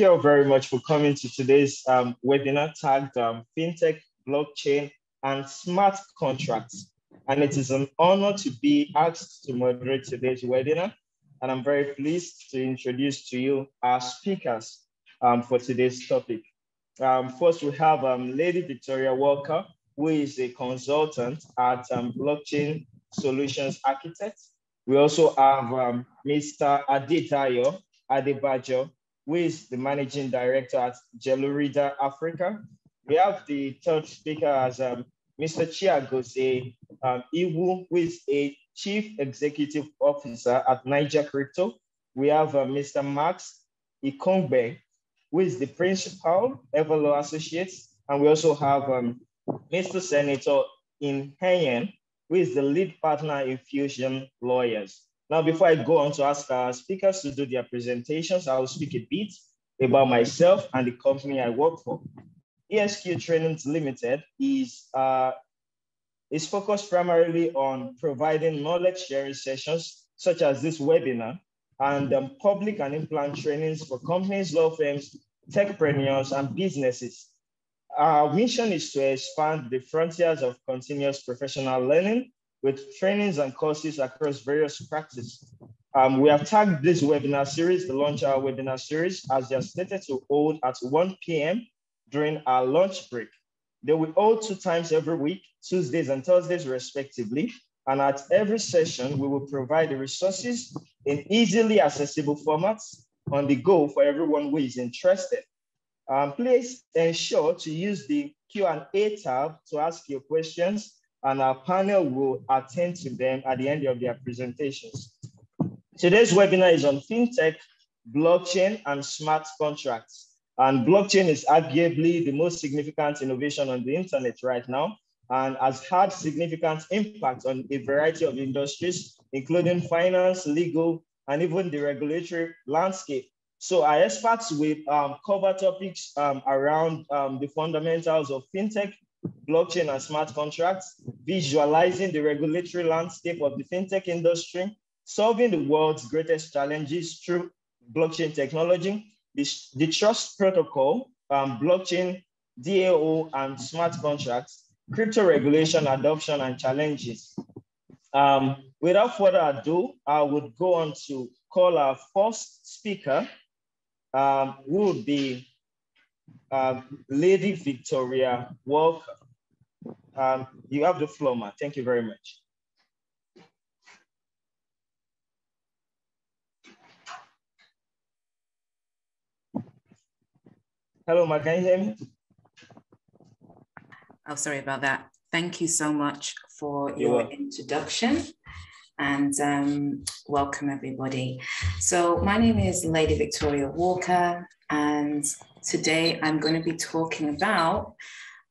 You all very much for coming to today's um, webinar tagged um, FinTech, Blockchain, and Smart Contracts. And it is an honor to be asked to moderate today's webinar. And I'm very pleased to introduce to you our speakers um, for today's topic. Um, first, we have um, Lady Victoria Walker, who is a consultant at um, Blockchain Solutions Architect. We also have Mr. Adetayo Adebajo, who is the managing director at Jelurida Africa. We have the third speaker as um, Mr. Chiagoze um, Iwu, who is a chief executive officer at Niger Crypto. We have uh, Mr. Max Ikongbe, who is the principal, Evelo Associates. And we also have um, Mr. Senator In Henyen, who is the lead partner in Fusion Lawyers. Now, before I go on to ask our speakers to do their presentations, I will speak a bit about myself and the company I work for. ESQ Trainings Limited is, uh, is focused primarily on providing knowledge sharing sessions, such as this webinar, and um, public and implant trainings for companies, law firms, techpreneurs, and businesses. Our mission is to expand the frontiers of continuous professional learning with trainings and courses across various practices. Um, we have tagged this webinar series, the launch our webinar series, as they are stated to hold at 1 p.m. during our lunch break. They will hold two times every week, Tuesdays and Thursdays respectively. And at every session, we will provide the resources in easily accessible formats on the go for everyone who is interested. Um, please ensure to use the Q&A tab to ask your questions and our panel will attend to them at the end of their presentations. Today's webinar is on FinTech, blockchain, and smart contracts. And blockchain is arguably the most significant innovation on the internet right now and has had significant impact on a variety of industries, including finance, legal, and even the regulatory landscape. So our experts will um, cover topics um, around um, the fundamentals of FinTech, blockchain and smart contracts, visualizing the regulatory landscape of the fintech industry, solving the world's greatest challenges through blockchain technology, the, the trust protocol, um, blockchain, DAO, and smart contracts, crypto regulation, adoption, and challenges. Um, without further ado, I would go on to call our first speaker, um, who would be um, Lady Victoria Walker. Um, you have the floor, ma. Thank you very much. Hello, ma. Can you hear me? Oh, sorry about that. Thank you so much for your introduction and um, welcome everybody. So my name is Lady Victoria Walker and today I'm going to be talking about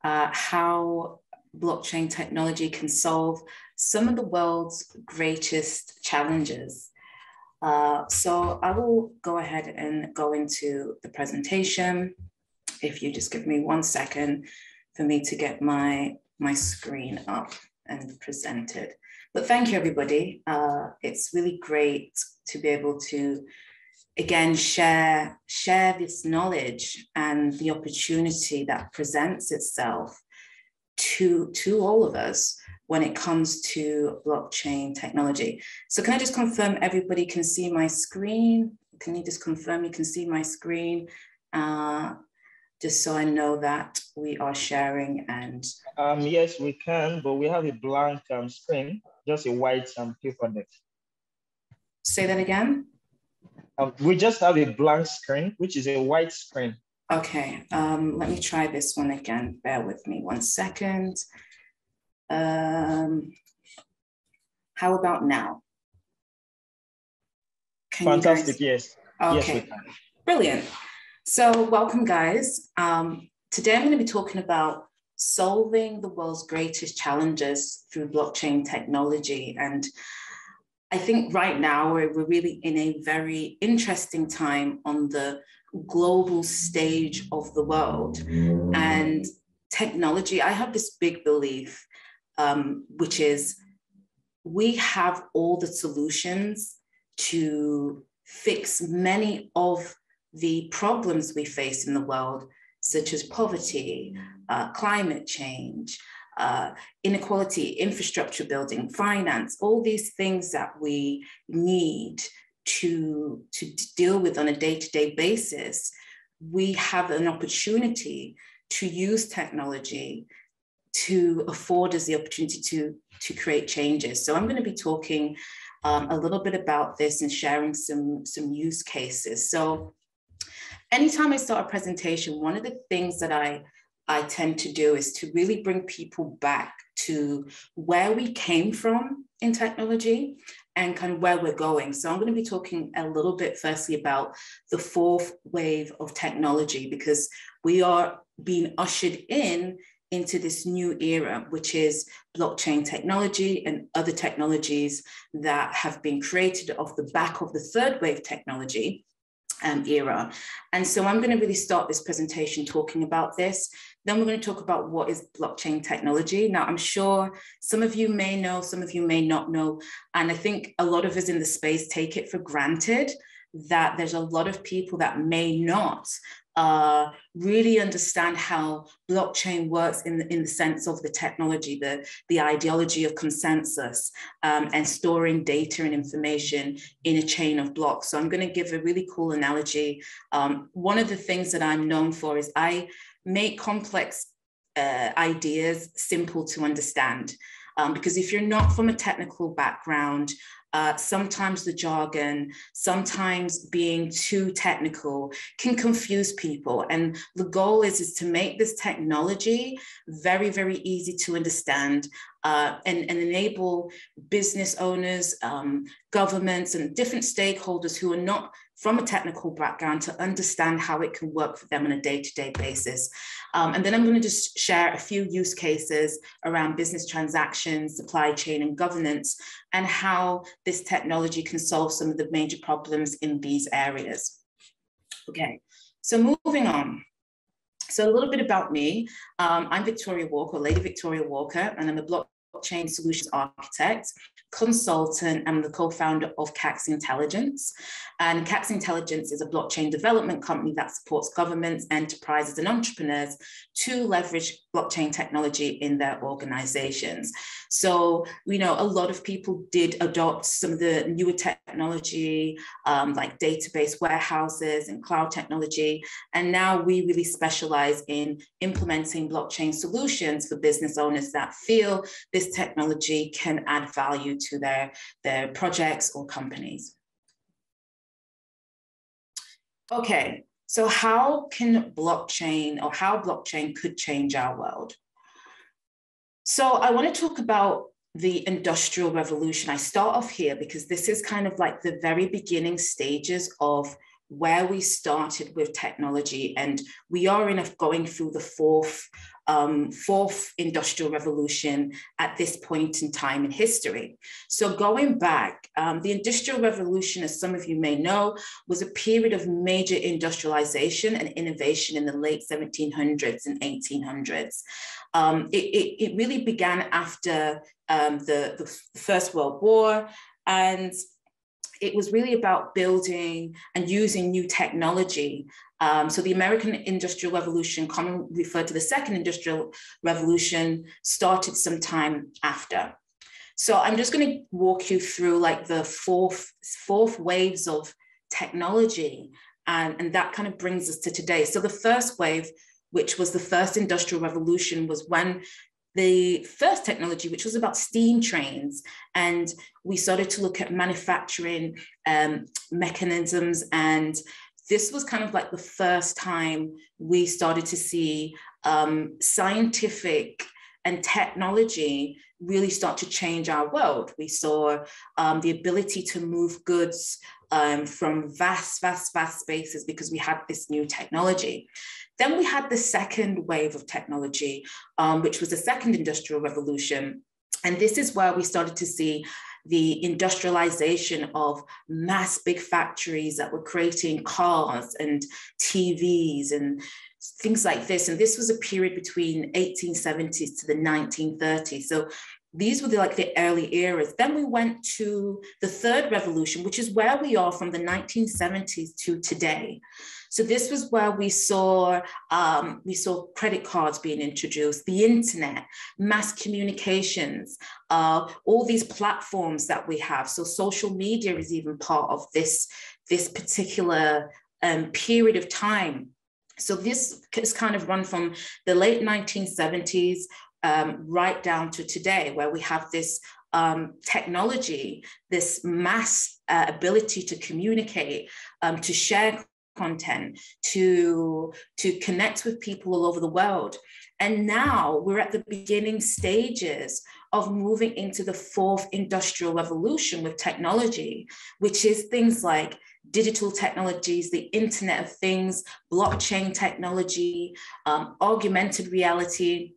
uh, how blockchain technology can solve some of the world's greatest challenges. Uh, so I will go ahead and go into the presentation. If you just give me one second for me to get my, my screen up and presented. But thank you, everybody. Uh, it's really great to be able to again share share this knowledge and the opportunity that presents itself to to all of us when it comes to blockchain technology. So can i just confirm everybody can see my screen? Can you just confirm you can see my screen? Uh, just so i know that we are sharing and um yes we can but we have a blank um, screen just a white um, paper there say that again um, we just have a blank screen, which is a white screen. Okay, um, let me try this one again. Bear with me one second. Um, how about now? Can Fantastic, yes. Okay, yes, brilliant. So welcome guys. Um, today I'm gonna be talking about solving the world's greatest challenges through blockchain technology. And I think right now we're, we're really in a very interesting time on the global stage of the world. And technology, I have this big belief, um, which is we have all the solutions to fix many of the problems we face in the world, such as poverty, uh, climate change, uh, inequality, infrastructure building, finance, all these things that we need to, to deal with on a day to day basis, we have an opportunity to use technology to afford us the opportunity to, to create changes. So I'm going to be talking um, a little bit about this and sharing some, some use cases. So anytime I start a presentation, one of the things that I, I tend to do is to really bring people back to where we came from in technology and kind of where we're going. So I'm going to be talking a little bit firstly about the fourth wave of technology because we are being ushered in into this new era, which is blockchain technology and other technologies that have been created off the back of the third wave technology um, era. And so I'm going to really start this presentation talking about this. Then we're going to talk about what is blockchain technology. Now, I'm sure some of you may know, some of you may not know. And I think a lot of us in the space take it for granted that there's a lot of people that may not uh, really understand how blockchain works in the, in the sense of the technology, the, the ideology of consensus um, and storing data and information in a chain of blocks. So I'm going to give a really cool analogy. Um, one of the things that I'm known for is I make complex uh, ideas simple to understand. Um, because if you're not from a technical background, uh, sometimes the jargon, sometimes being too technical can confuse people. And the goal is, is to make this technology very, very easy to understand uh, and, and enable business owners, um, governments, and different stakeholders who are not from a technical background to understand how it can work for them on a day-to-day basis. Um, and then I'm going to just share a few use cases around business transactions, supply chain, and governance, and how this technology can solve some of the major problems in these areas. Okay, so moving on. So a little bit about me. Um, I'm Victoria Walker, Lady Victoria Walker, and I'm a blockchain solutions architect consultant and the co-founder of Cax Intelligence. And Cax Intelligence is a blockchain development company that supports governments, enterprises, and entrepreneurs to leverage blockchain technology in their organizations. So, you know, a lot of people did adopt some of the newer technology, um, like database warehouses and cloud technology. And now we really specialize in implementing blockchain solutions for business owners that feel this technology can add value to their, their projects or companies. Okay, so how can blockchain or how blockchain could change our world? So I want to talk about the industrial revolution. I start off here because this is kind of like the very beginning stages of where we started with technology and we are in a, going through the fourth um, fourth industrial revolution at this point in time in history. So going back, um, the industrial revolution, as some of you may know, was a period of major industrialization and innovation in the late 1700s and 1800s. Um, it, it, it, really began after um, the, the First World War and it was really about building and using new technology. Um, so the American Industrial Revolution, commonly referred to the Second Industrial Revolution, started some time after. So I'm just going to walk you through like the fourth fourth waves of technology, and, and that kind of brings us to today. So the first wave, which was the first industrial revolution, was when the first technology, which was about steam trains. And we started to look at manufacturing um, mechanisms. And this was kind of like the first time we started to see um, scientific and technology really start to change our world. We saw um, the ability to move goods um, from vast, vast, vast spaces because we had this new technology. Then we had the second wave of technology, um, which was the second industrial revolution. And this is where we started to see the industrialization of mass big factories that were creating cars and TVs and things like this. And this was a period between 1870s to the 1930s. So these were the, like the early eras. Then we went to the third revolution, which is where we are from the 1970s to today. So this was where we saw um, we saw credit cards being introduced, the internet, mass communications, uh, all these platforms that we have. So social media is even part of this this particular um, period of time. So this has kind of run from the late 1970s um, right down to today, where we have this um, technology, this mass uh, ability to communicate, um, to share content, to, to connect with people all over the world. And now we're at the beginning stages of moving into the fourth industrial revolution with technology, which is things like digital technologies, the Internet of Things, blockchain technology, um, augmented reality,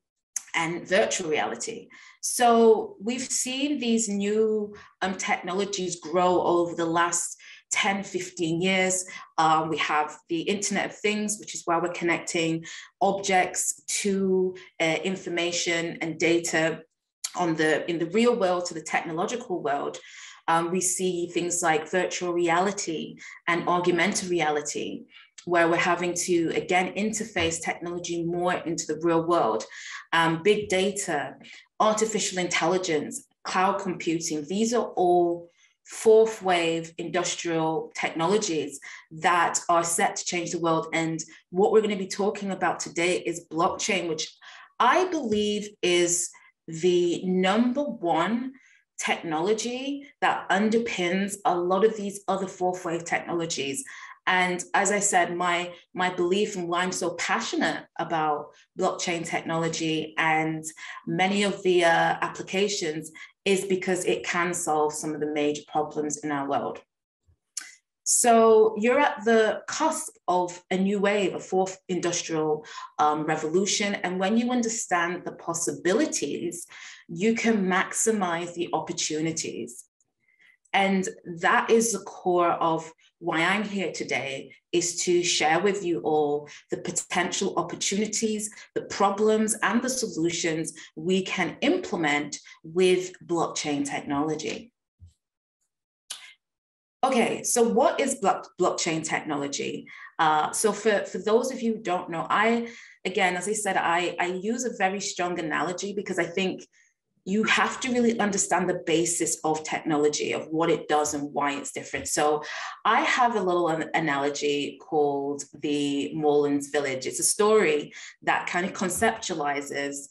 and virtual reality. So we've seen these new um, technologies grow over the last 10, 15 years. Um, we have the Internet of Things, which is where we're connecting objects to uh, information and data on the in the real world to the technological world. Um, we see things like virtual reality and augmented reality, where we're having to again interface technology more into the real world. Um, big data, artificial intelligence, cloud computing, these are all fourth wave industrial technologies that are set to change the world. And what we're going to be talking about today is blockchain, which I believe is the number one technology that underpins a lot of these other fourth wave technologies. And as I said, my, my belief and why I'm so passionate about blockchain technology and many of the uh, applications is because it can solve some of the major problems in our world. So you're at the cusp of a new wave, a fourth industrial um, revolution. And when you understand the possibilities, you can maximize the opportunities. And that is the core of why I'm here today is to share with you all the potential opportunities, the problems, and the solutions we can implement with blockchain technology. Okay, so what is block, blockchain technology? Uh, so for, for those of you who don't know, I, again, as I said, I, I use a very strong analogy because I think you have to really understand the basis of technology, of what it does and why it's different. So I have a little analogy called the Moorlands Village. It's a story that kind of conceptualizes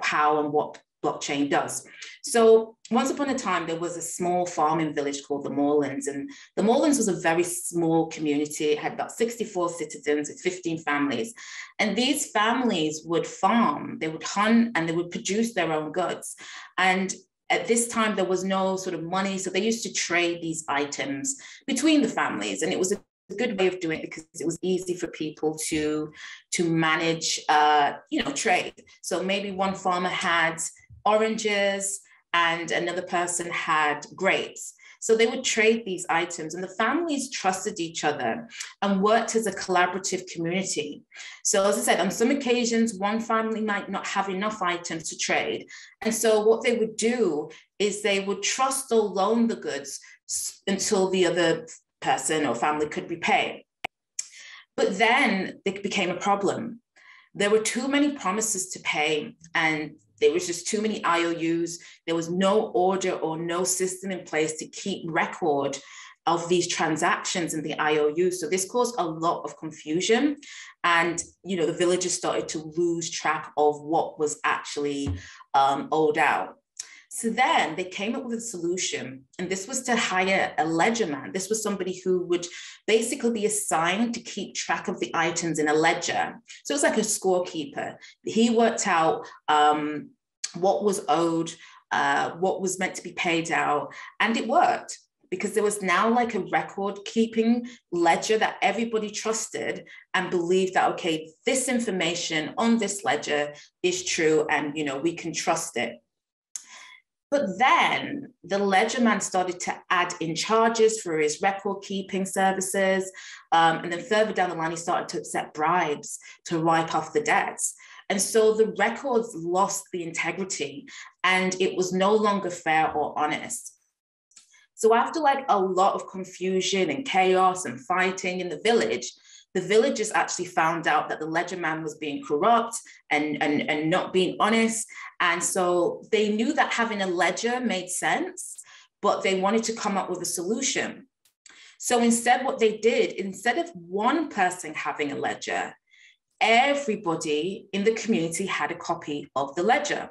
how and what blockchain does. So once upon a time, there was a small farming village called the Moorlands, and the Moorlands was a very small community. It had about 64 citizens with 15 families. And these families would farm, they would hunt, and they would produce their own goods. And at this time, there was no sort of money. So they used to trade these items between the families. And it was a good way of doing it because it was easy for people to to manage uh, you know trade so maybe one farmer had oranges and another person had grapes. So they would trade these items, and the families trusted each other and worked as a collaborative community. So, as I said, on some occasions, one family might not have enough items to trade. And so, what they would do is they would trust or loan the goods until the other person or family could repay. But then it became a problem. There were too many promises to pay, and there was just too many IOUs. There was no order or no system in place to keep record of these transactions and the IOUs. So this caused a lot of confusion. And, you know, the villagers started to lose track of what was actually um, owed out. So then they came up with a solution, and this was to hire a ledger man. This was somebody who would basically be assigned to keep track of the items in a ledger. So it was like a scorekeeper. He worked out um, what was owed, uh, what was meant to be paid out, and it worked because there was now like a record keeping ledger that everybody trusted and believed that okay this information on this ledger is true and you know we can trust it But then the ledger man started to add in charges for his record keeping services. Um, and then further down the line, he started to accept bribes to wipe off the debts. And so the records lost the integrity and it was no longer fair or honest. So after like a lot of confusion and chaos and fighting in the village, the villagers actually found out that the ledger man was being corrupt and, and, and not being honest. And so they knew that having a ledger made sense, but they wanted to come up with a solution. So instead, what they did, instead of one person having a ledger, everybody in the community had a copy of the ledger.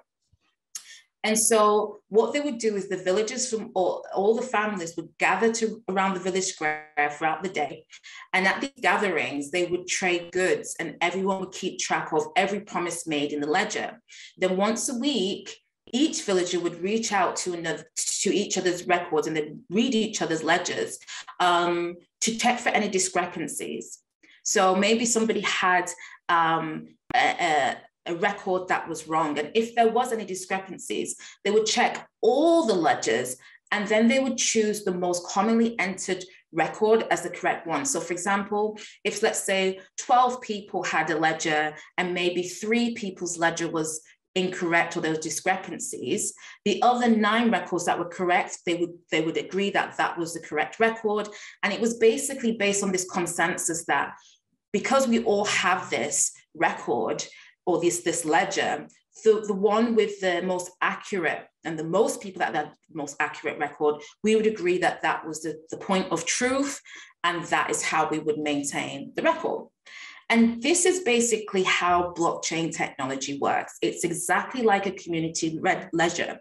And so what they would do is the villagers from all, all the families would gather to around the village square throughout the day. And at these gatherings, they would trade goods and everyone would keep track of every promise made in the ledger. Then once a week, each villager would reach out to another to each other's records and then read each other's ledgers um, to check for any discrepancies. So maybe somebody had um, a, a record that was wrong. And if there was any discrepancies, they would check all the ledgers and then they would choose the most commonly entered record as the correct one. So for example, if let's say 12 people had a ledger and maybe three people's ledger was incorrect or there was discrepancies, the other nine records that were correct, they would, they would agree that that was the correct record. And it was basically based on this consensus that because we all have this record, or this, this ledger, the, the one with the most accurate and the most people that had the most accurate record, we would agree that that was the, the point of truth and that is how we would maintain the record. And this is basically how blockchain technology works. It's exactly like a community red ledger.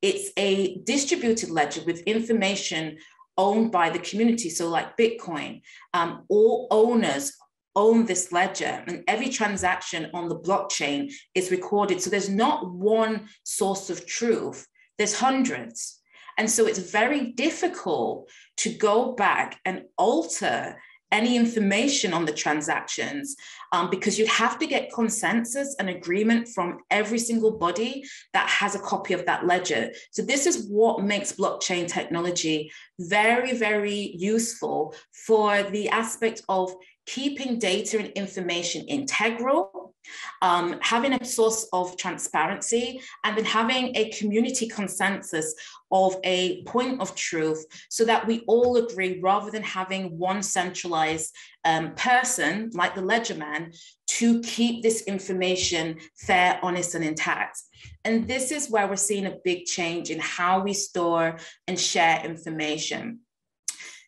It's a distributed ledger with information owned by the community. So like Bitcoin, um, all owners own this ledger and every transaction on the blockchain is recorded. So there's not one source of truth, there's hundreds. And so it's very difficult to go back and alter any information on the transactions um, because you'd have to get consensus and agreement from every single body that has a copy of that ledger. So this is what makes blockchain technology very, very useful for the aspect of keeping data and information integral, um, having a source of transparency, and then having a community consensus of a point of truth so that we all agree rather than having one centralized um, person like the ledger man to keep this information fair, honest, and intact. And this is where we're seeing a big change in how we store and share information.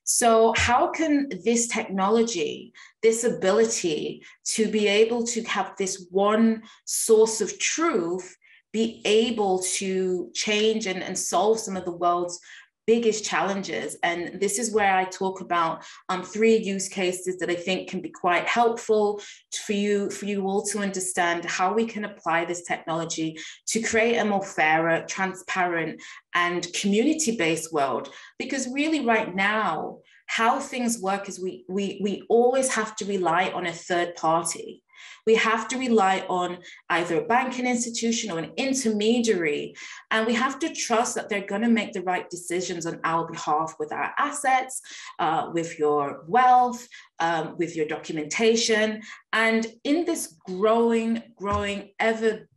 So, how can this technology, this ability to be able to have this one source of truth, be able to change and, and solve some of the world's biggest challenges. And this is where I talk about um, three use cases that I think can be quite helpful for you, for you all to understand how we can apply this technology to create a more fairer, transparent, and community-based world. Because really right now, how things work is we, we, we always have to rely on a third party. We have to rely on either a banking institution or an intermediary, and we have to trust that they're going to make the right decisions on our behalf with our assets, uh, with your wealth, um, with your documentation. And in this growing, growing, ever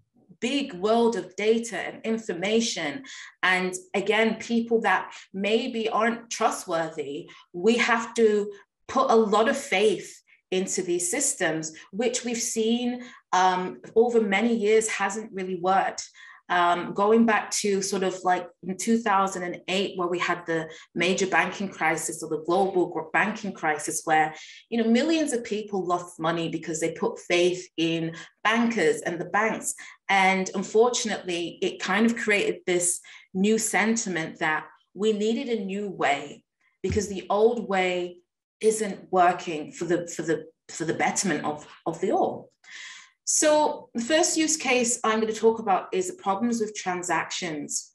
big world of data and information. And again, people that maybe aren't trustworthy, we have to put a lot of faith into these systems, which we've seen um, over many years hasn't really worked. Um, going back to sort of like in 2008, where we had the major banking crisis or the global banking crisis, where you know millions of people lost money because they put faith in bankers and the banks, and unfortunately, it kind of created this new sentiment that we needed a new way because the old way isn't working for the for the for the betterment of, of the all. So the first use case I'm going to talk about is the problems with transactions,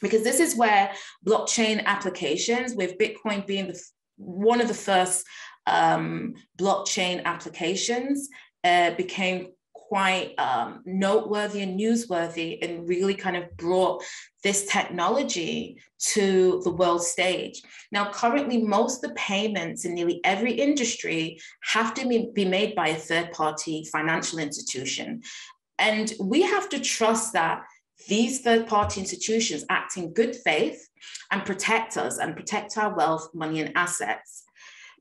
because this is where blockchain applications, with Bitcoin being the, one of the first um, blockchain applications, uh, became quite um, noteworthy and newsworthy and really kind of brought this technology to the world stage. Now, currently, most of the payments in nearly every industry have to be made by a third party financial institution. And we have to trust that these third party institutions act in good faith and protect us and protect our wealth, money, and assets.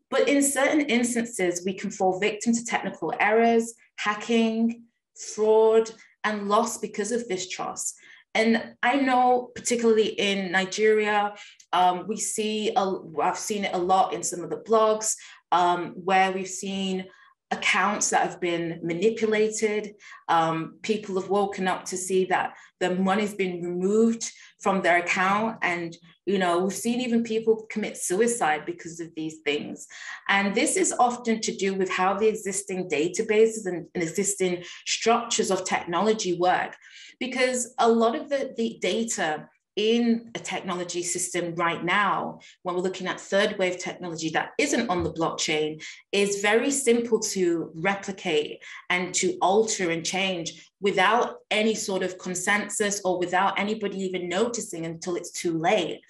But in certain instances, we can fall victim to technical errors, hacking, fraud, and loss because of this trust. And I know, particularly in Nigeria, um, we see, I've seen it a lot in some of the blogs um, where we've seen accounts that have been manipulated. Um, people have woken up to see that the money's been removed from their account. And, you know, we've seen even people commit suicide because of these things. And this is often to do with how the existing databases and, and existing structures of technology work because a lot of the, the data in a technology system right now, when we're looking at third wave technology that isn't on the blockchain, is very simple to replicate and to alter and change without any sort of consensus or without anybody even noticing until it's too late.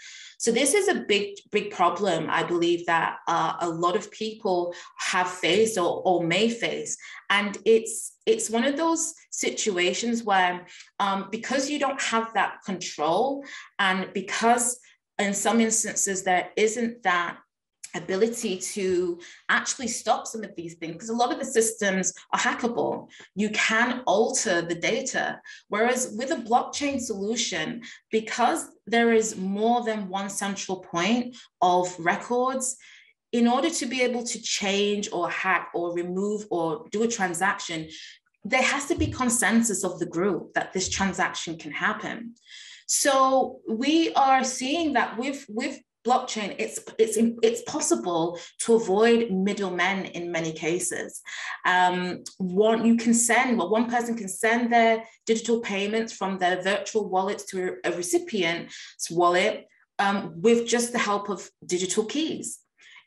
So this is a big, big problem, I believe, that uh, a lot of people have faced or, or may face. And it's it's one of those situations where um, because you don't have that control and because in some instances there isn't that ability to actually stop some of these things because a lot of the systems are hackable. You can alter the data. Whereas with a blockchain solution, because there is more than one central point of records, in order to be able to change or hack or remove or do a transaction, there has to be consensus of the group that this transaction can happen. So we are seeing that with, with blockchain, it's it's it's possible to avoid middlemen in many cases. Um, one you can send well, one person can send their digital payments from their virtual wallets to a, a recipient's wallet um, with just the help of digital keys.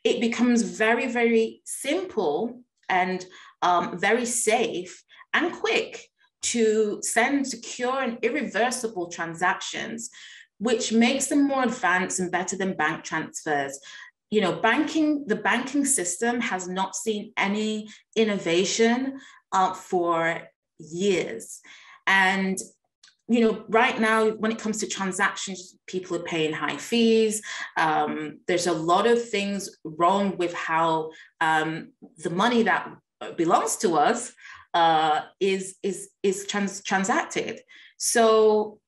It becomes very very simple and um, very safe and quick to send secure and irreversible transactions which makes them more advanced and better than bank transfers. You know, banking, the banking system has not seen any innovation uh, for years. And you know, right now, when it comes to transactions, people are paying high fees. Um, there's a lot of things wrong with how um, the money that belongs to us uh, is is is trans- transacted. So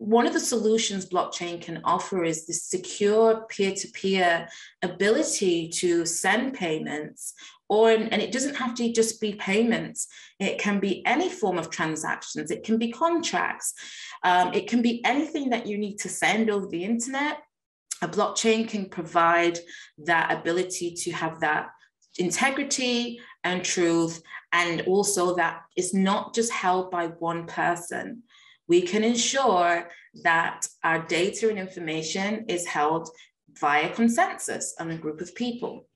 one of the solutions blockchain can offer is the secure peer-to-peer ability to send payments or and it doesn't have to just be payments. It can be any form of transactions. It can be contracts. Um, it can be anything that you need to send over the internet. A blockchain can provide that ability to have that integrity and truth and also that it's not just held by one person we can ensure that our data and information is held via consensus on a group of people.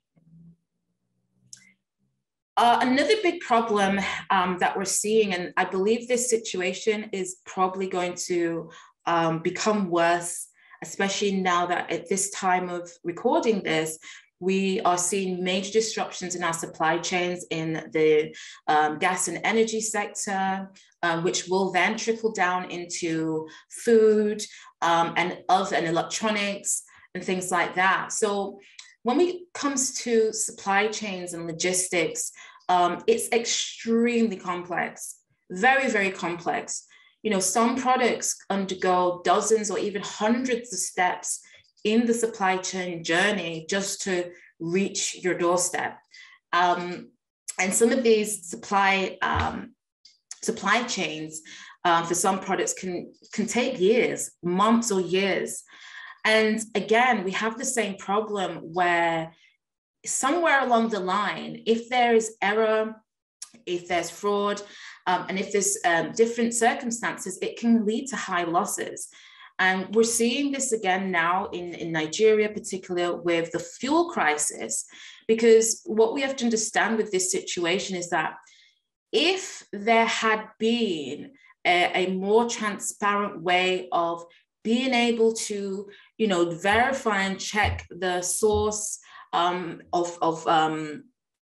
Uh, another big problem um, that we're seeing, and I believe this situation is probably going to um, become worse, especially now that at this time of recording this, we are seeing major disruptions in our supply chains in the um, gas and energy sector, um, which will then trickle down into food um, and other and electronics and things like that. So when it comes to supply chains and logistics, um, it's extremely complex, very, very complex. You know, some products undergo dozens or even hundreds of steps in the supply chain journey just to reach your doorstep. Um, and some of these supply um, supply chains uh, for some products can, can take years, months or years. And again, we have the same problem where somewhere along the line, if there is error, if there's fraud, um, and if there's um, different circumstances, it can lead to high losses. And we're seeing this again now in, in Nigeria, particularly with the fuel crisis, because what we have to understand with this situation is that if there had been a, a more transparent way of being able to, you know, verify and check the source um, of, of um,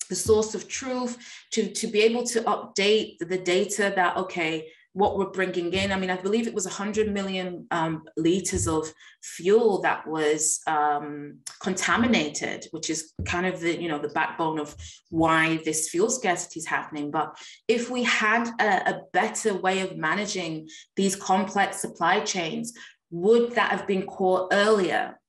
the source of truth, to, to be able to update the data that, okay, what we're bringing in. I mean, I believe it was 100 million um, liters of fuel that was um, contaminated, which is kind of the you know the backbone of why this fuel scarcity is happening. But if we had a, a better way of managing these complex supply chains, would that have been caught earlier?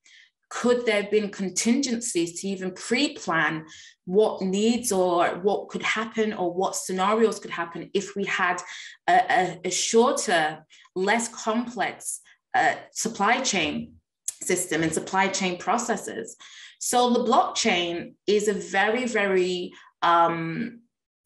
Could there have been contingencies to even pre-plan what needs or what could happen or what scenarios could happen if we had a, a, a shorter, less complex uh, supply chain system and supply chain processes. So the blockchain is a very, very um,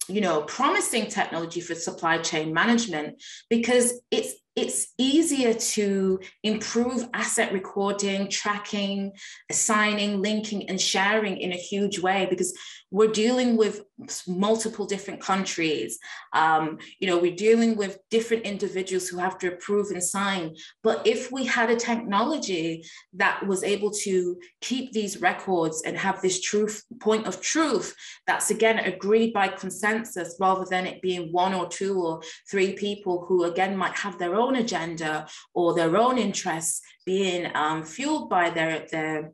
you know, promising technology for supply chain management because it's it's easier to improve asset recording, tracking, assigning, linking, and sharing in a huge way because we're dealing with multiple different countries. Um, you know, we're dealing with different individuals who have to approve and sign. But if we had a technology that was able to keep these records and have this truth point of truth that's again agreed by consensus rather than it being one or two or three people who again might have their own agenda or their own interests being um, fueled by their, their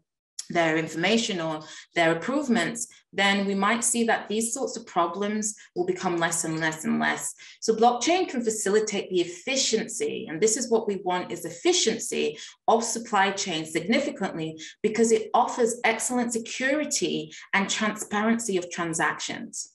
their information or their improvements, then we might see that these sorts of problems will become less and less and less. So blockchain can facilitate the efficiency, and this is what we want is efficiency of supply chain significantly because it offers excellent security and transparency of transactions.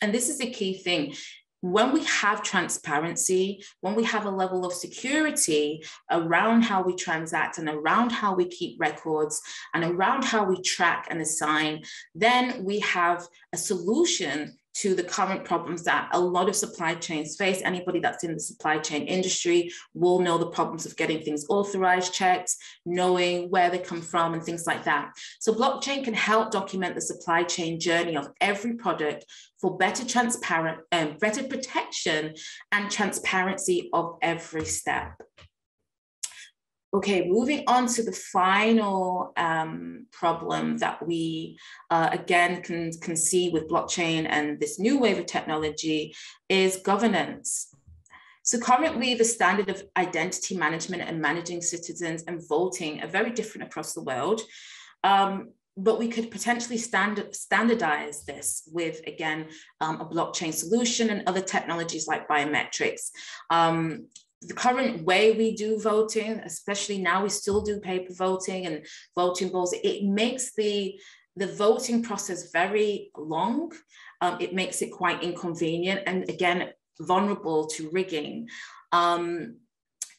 And this is a key thing when we have transparency, when we have a level of security around how we transact and around how we keep records and around how we track and assign, then we have a solution to the current problems that a lot of supply chains face. Anybody that's in the supply chain industry will know the problems of getting things authorized, checked, knowing where they come from, and things like that. So, blockchain can help document the supply chain journey of every product for better transparent, um, better protection and transparency of every step. Okay, moving on to the final um, problem that we uh, again can, can see with blockchain and this new wave of technology is governance. So currently the standard of identity management and managing citizens and voting are very different across the world. Um, but we could potentially standard, standardize this with, again, um, a blockchain solution and other technologies like biometrics. Um, the current way we do voting, especially now we still do paper voting and voting balls, it makes the, the voting process very long. Um, it makes it quite inconvenient and again, vulnerable to rigging. Um,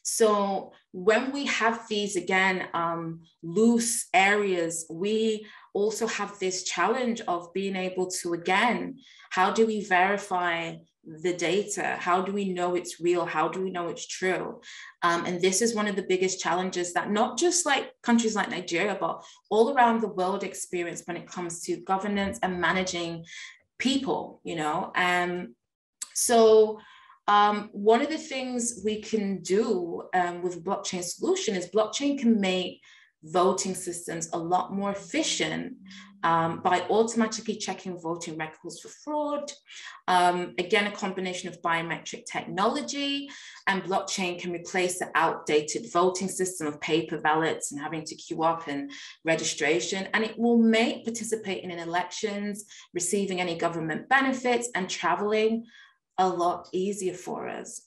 so when we have these again um, loose areas, we also have this challenge of being able to again, how do we verify the data? How do we know it's real? How do we know it's true? Um, and this is one of the biggest challenges that not just like countries like Nigeria, but all around the world experience when it comes to governance and managing people, you know? Um, so um, one of the things we can do um, with blockchain solution is blockchain can make voting systems a lot more efficient um, by automatically checking voting records for fraud. Um, again, a combination of biometric technology and blockchain can replace the outdated voting system of paper ballots and having to queue up and registration. And it will make participating in elections, receiving any government benefits and traveling a lot easier for us.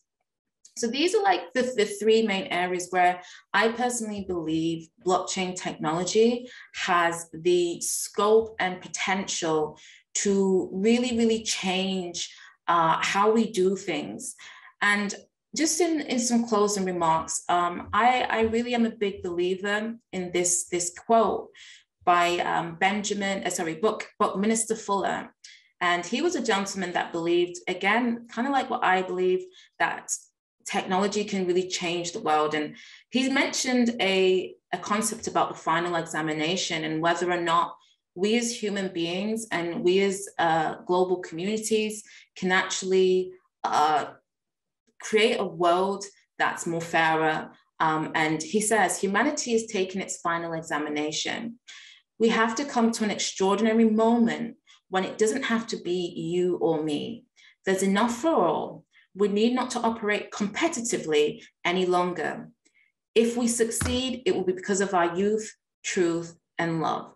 So these are like the, the three main areas where I personally believe blockchain technology has the scope and potential to really, really change uh, how we do things. And just in, in some closing remarks, um, I, I really am a big believer in this, this quote by um, Benjamin, uh, sorry, book, Buckminster Fuller. And he was a gentleman that believed, again, kind of like what I believe, that technology can really change the world. And he's mentioned a, a concept about the final examination and whether or not we as human beings and we as uh, global communities can actually uh, create a world that's more fairer. Um, and he says humanity is taking its final examination. We have to come to an extraordinary moment when it doesn't have to be you or me. There's enough for all. We need not to operate competitively any longer. If we succeed, it will be because of our youth, truth, and love.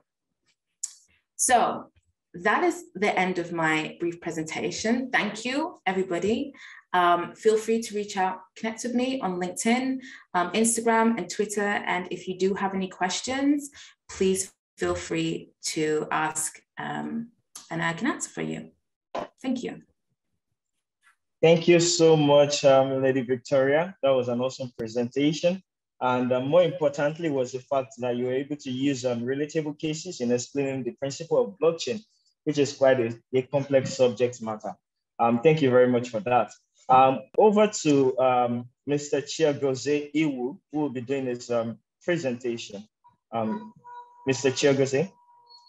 So that is the end of my brief presentation. Thank you, everybody. Um, feel free to reach out, connect with me on LinkedIn, um, Instagram, and Twitter. And if you do have any questions, please feel free to ask um, and I can answer for you. Thank you. Thank you so much, um, Lady Victoria. That was an awesome presentation. And uh, more importantly was the fact that you were able to use um, relatable cases in explaining the principle of blockchain, which is quite a, a complex subject matter. Um, thank you very much for that. Um, over to um, Mr. Chiagoze Iwu, who will be doing his um, presentation. Um, Mr. Chiagoze,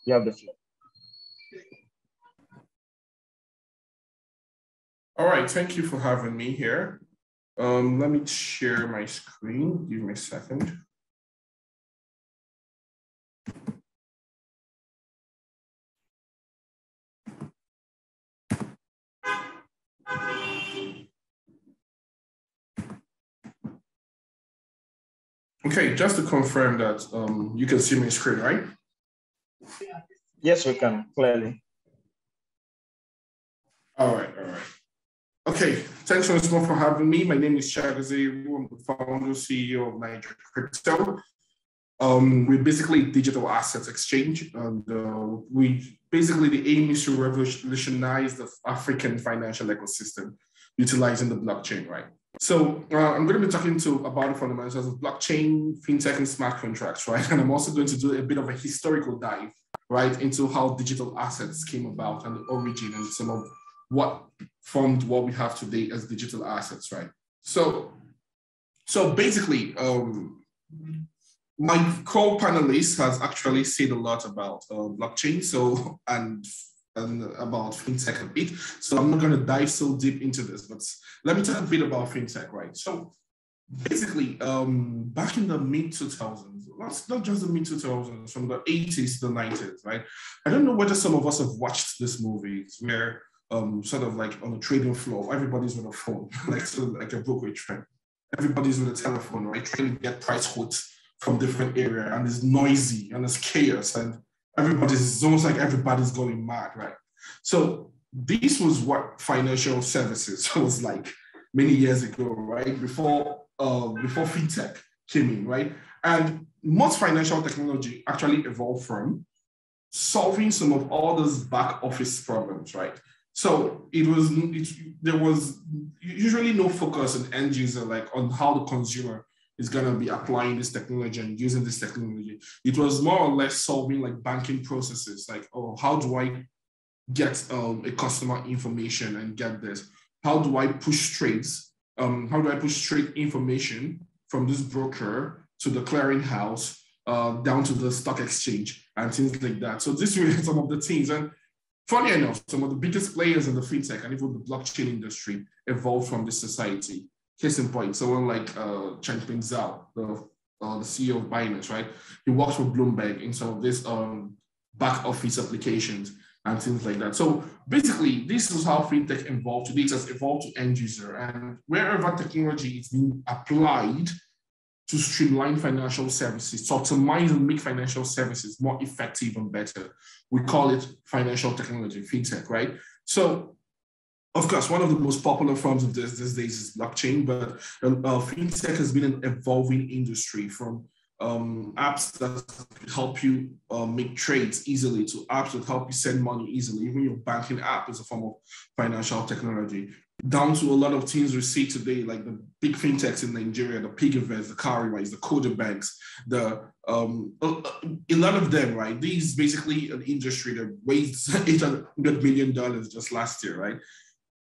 you have the floor. All right, thank you for having me here. Um, let me share my screen. Give me a second. Okay, just to confirm that um, you can see my screen, right? Yes, we can, clearly. All right, all right. Okay, thanks once more for having me. My name is Chiagoze. I'm the founder CEO of Niger Crypto. Um, we're basically digital assets exchange, and uh, we basically the aim is to revolutionize the African financial ecosystem utilizing the blockchain, right? So uh, I'm going to be talking to about the fundamentals of blockchain, fintech, and smart contracts, right? And I'm also going to do a bit of a historical dive, right, into how digital assets came about and the origin and some of what formed what we have today as digital assets, right? So, so basically, um, my co-panelist has actually said a lot about uh, blockchain, so and and about fintech a bit. So I'm not going to dive so deep into this, but let me talk a bit about fintech, right? So basically, um, back in the mid 2000s, not, not just the mid 2000s, from the 80s to the 90s, right? I don't know whether some of us have watched this movie where um, sort of like on the trading floor, everybody's on a phone, like like a brokerage firm. Everybody's with a telephone, right? Trying to get price quotes from different area, and it's noisy and it's chaos, and everybody's it's almost like everybody's going mad, right? So this was what financial services was like many years ago, right? Before uh, before fintech came in, right? And most financial technology actually evolved from solving some of all those back office problems, right? So it was it, there was usually no focus on end user like on how the consumer is going to be applying this technology and using this technology. It was more or less solving like banking processes, like oh, how do I get um, a customer information and get this? How do I push trades? Um, how do I push trade information from this broker to the clearinghouse uh, down to the stock exchange and things like that? So this were some of the things and Funny enough, some of the biggest players in the fintech and even the blockchain industry evolved from this society. Case in point, someone like uh, Changpeng Zhao, the, uh, the CEO of Binance, right? He works for Bloomberg in some of these um, back office applications and things like that. So basically, this is how fintech evolved today. It has evolved to end user, and wherever technology is being applied to streamline financial services, to optimize and make financial services more effective and better. We call it financial technology, fintech, right? So, of course, one of the most popular forms of this these days is blockchain, but uh, fintech has been an evolving industry from um, apps that help you uh, make trades easily to apps that help you send money easily. Even your banking app is a form of financial technology down to a lot of things we see today, like the big fintechs in Nigeria, the Piggyvest, the Cowrywise, the Kuda banks, the um, a, a, lot of them, right? These basically an industry that raised eight hundred million dollars just last year, right?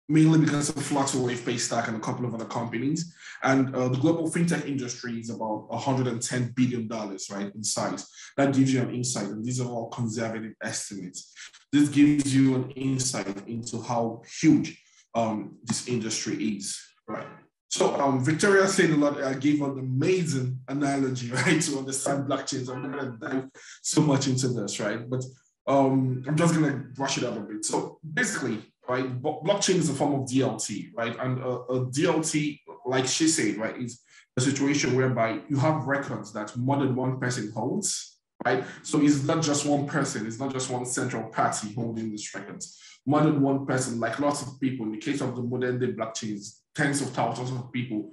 mainly because of Flutterwave, Paystack, and a couple of other companies. And uh, the global fintech industry is about 110 billion dollars, right, in size. That gives you an insight, and these are all conservative estimates. This gives you an insight into how huge um, this industry is, right? So um, Victoria said a lot. I gave an amazing analogy, right, to understand blockchains. I'm not going to dive so much into this, right? But um, I'm just going to brush it up a bit. So basically, right? Blockchain is a form of DLT, right? And a, a, DLT, like she said, right, is a situation whereby you have records that more than one person holds, right? So it's not just one person, it's not just one central party holding these records. More than one person, like lots of people, in the case of the modern day blockchains, tens of thousands of people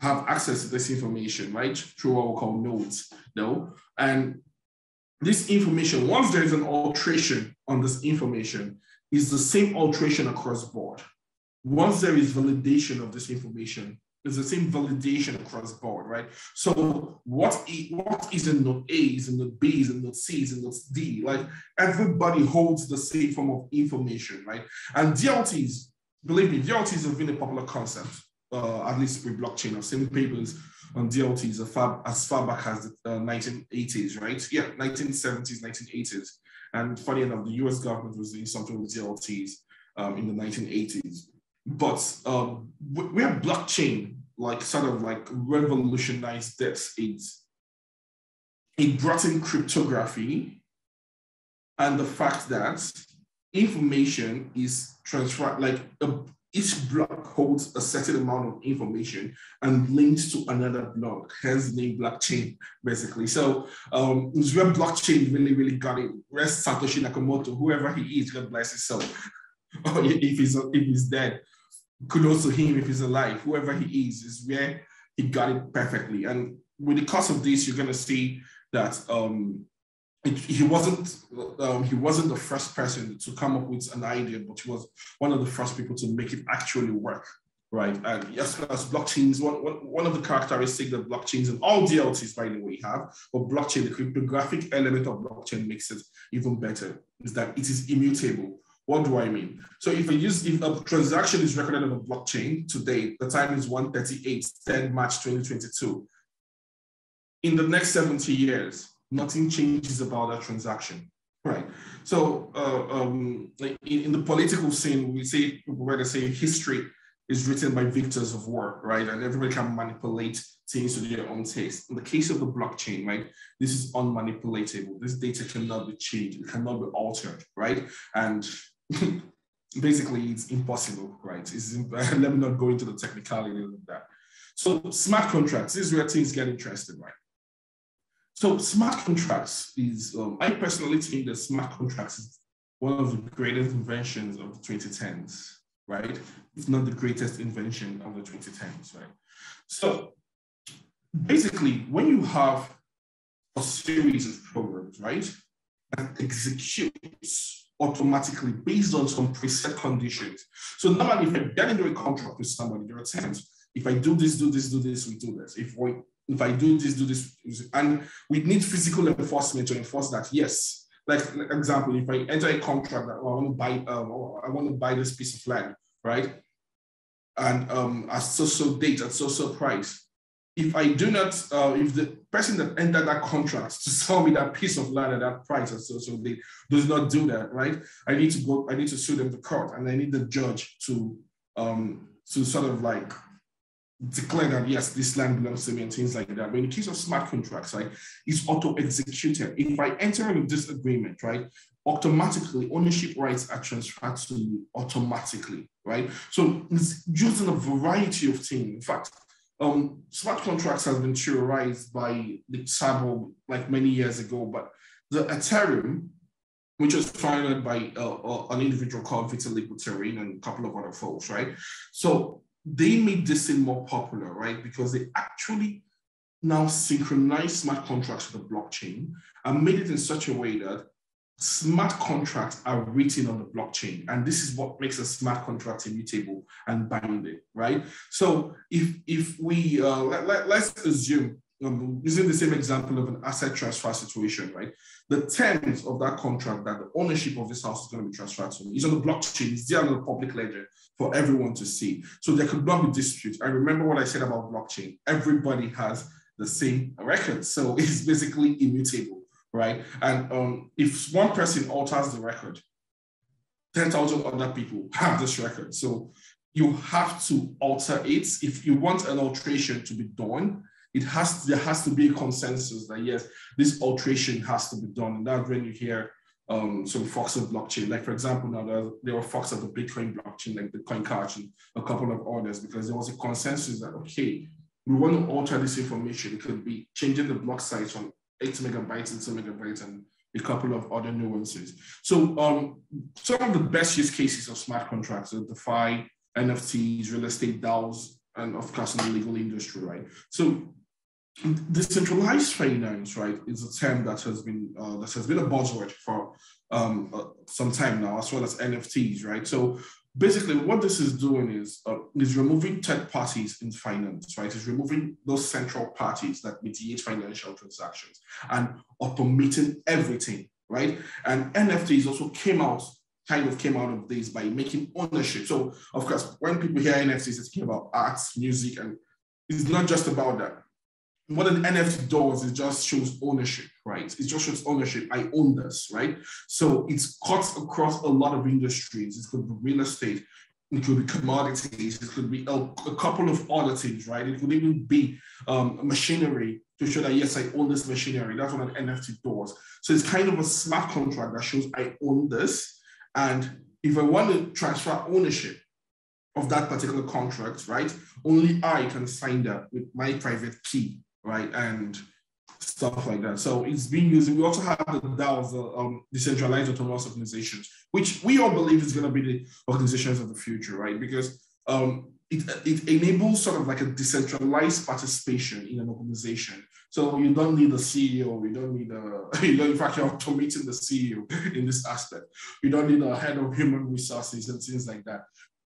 have access to this information, right? Through what we call nodes, no? And this information, once there is an alteration on this information, is the same alteration across board. Once there is validation of this information, it's the same validation across board, right? So what, e, what is in node A is in node B is in node C is in D. Like everybody holds the same form of information, right? And DLTs, believe me, DLTs have been a popular concept, uh, at least with blockchain. I've seen papers on DLTs as far, as far back as the uh, 1980s, right? Yeah, 1970s, 1980s. And funny enough, the US government was doing something with DLTs um, in the 1980s. But um, where blockchain, like sort of like revolutionized this is, it brought in cryptography and the fact that information is transferred, like a, each block holds a certain amount of information and links to another block, hence the name blockchain, basically. So um, it's where blockchain really, really got it. Rest Satoshi Nakamoto, whoever he is, God bless his soul. or if he's, if he's dead, kudos to him if he's alive, whoever he is, is where he got it perfectly. And with the cost of this, you're going to see that um, it, he wasn't um, he wasn't the first person to come up with an idea, but he was one of the first people to make it actually work. Right. And yes, as blockchains, one, one of the characteristics that blockchains and all DLTs, by the way, have, but blockchain, the cryptographic element of blockchain makes it even better, is that it is immutable. What do I mean? So if use if a transaction is recorded on a blockchain today, the time is 138, 10 March 2022. In the next 70 years, nothing changes about that transaction. Right. So uh, um, in, in, the political scene, we say we're say history is written by victors of war, right? And everybody can manipulate things to their own taste. In the case of the blockchain, right, this is unmanipulatable. This data cannot be changed. It cannot be altered, right? And basically, it's impossible, right? It's, let me not go into the technicality of that. So smart contracts, this is where things get interesting, right? So smart contracts is, um, I personally think that smart contracts is one of the greatest inventions of the 2010s, right? If not the greatest invention of the 2010s, right? So basically, when you have a series of programs, right, that executes automatically based on some preset conditions. So normally, if I get into a contract with somebody, there are times if I do this, do this, do this, we do this. If we if I do this, do this, and we need physical enforcement to enforce that. Yes, like example, if I enter a contract that oh, I want to buy, um, oh, I want to buy this piece of land, right? And um, at so so date at so so price. If I do not, uh, if the person that entered that contract to sell me that piece of land at that price at so so they does not do that, right? I need to go, I need to sue them to court, and I need the judge to um to sort of like declare that yes, this land belongs to me and things like that. But in the case of smart contracts, right, it's auto-executed. If I enter into this agreement, right, automatically ownership rights are transferred to me automatically, right? So it's using a variety of things. In fact, um, smart contracts has been theorized by the Szabo like many years ago, but the Ethereum, which was founded by uh, uh, an individual called Vitalik Buterin and a couple of other folks, right? So they made this thing more popular, right? Because they actually now synchronize smart contracts with the blockchain and made it in such a way that smart contracts are written on the blockchain. And this is what makes a smart contract immutable and binding, right? So if if we, uh, let, let, let's assume um, using the same example of an asset transfer situation, right? The terms of that contract that the ownership of this house is going to be transferred to me is on the blockchain. It's there on the public ledger for everyone to see. So there could not be dispute. I remember what I said about blockchain. Everybody has the same record. So it's basically immutable, right? And um, if one person alters the record, 10,000 other people have this record. So you have to alter it. If you want an alteration to be done, it has there has to be a consensus that yes, this alteration has to be done. And that's when you hear um, some forks of blockchain. Like for example, now there, were forks of the Bitcoin blockchain, like the CoinCouch and a couple of others, because there was a consensus that okay, we want to alter this information. It could be changing the block size from eight megabytes into megabytes and a couple of other nuances. So um, some of the best use cases of smart contracts are DeFi, NFTs, real estate DAOs, and of course in the legal industry, right? So decentralized finance, right, is a term that has been uh, that has been a buzzword for um, uh, some time now, as well as NFTs, right? So basically, what this is doing is uh, is removing third parties in finance, right? Is removing those central parties that mediate financial transactions and automating everything, right? And NFTs also came out kind of came out of this by making ownership. So, of course, when people hear NFTs, it's about arts, music, and it's not just about that what an NFT does is just shows ownership, right? It just shows ownership. I own this, right? So it's cuts across a lot of industries. It could be real estate, it could be commodities, it could be a, a couple of other things, right? It could even be um, machinery to show that yes, I own this machinery. That's what an NFT does. So it's kind of a smart contract that shows I own this. And if I want to transfer ownership, of that particular contract, right? Only I can sign that with my private key right? And stuff like that. So it's being used. We also have the DAOs, the um, decentralized autonomous organizations, which we all believe is going to be the organizations of the future, right? Because um, it, it enables sort of like a decentralized participation in an organization. So you don't need a CEO, you don't need a, you know, in fact, you're automating the CEO in this aspect. You don't need a head of human resources and things like that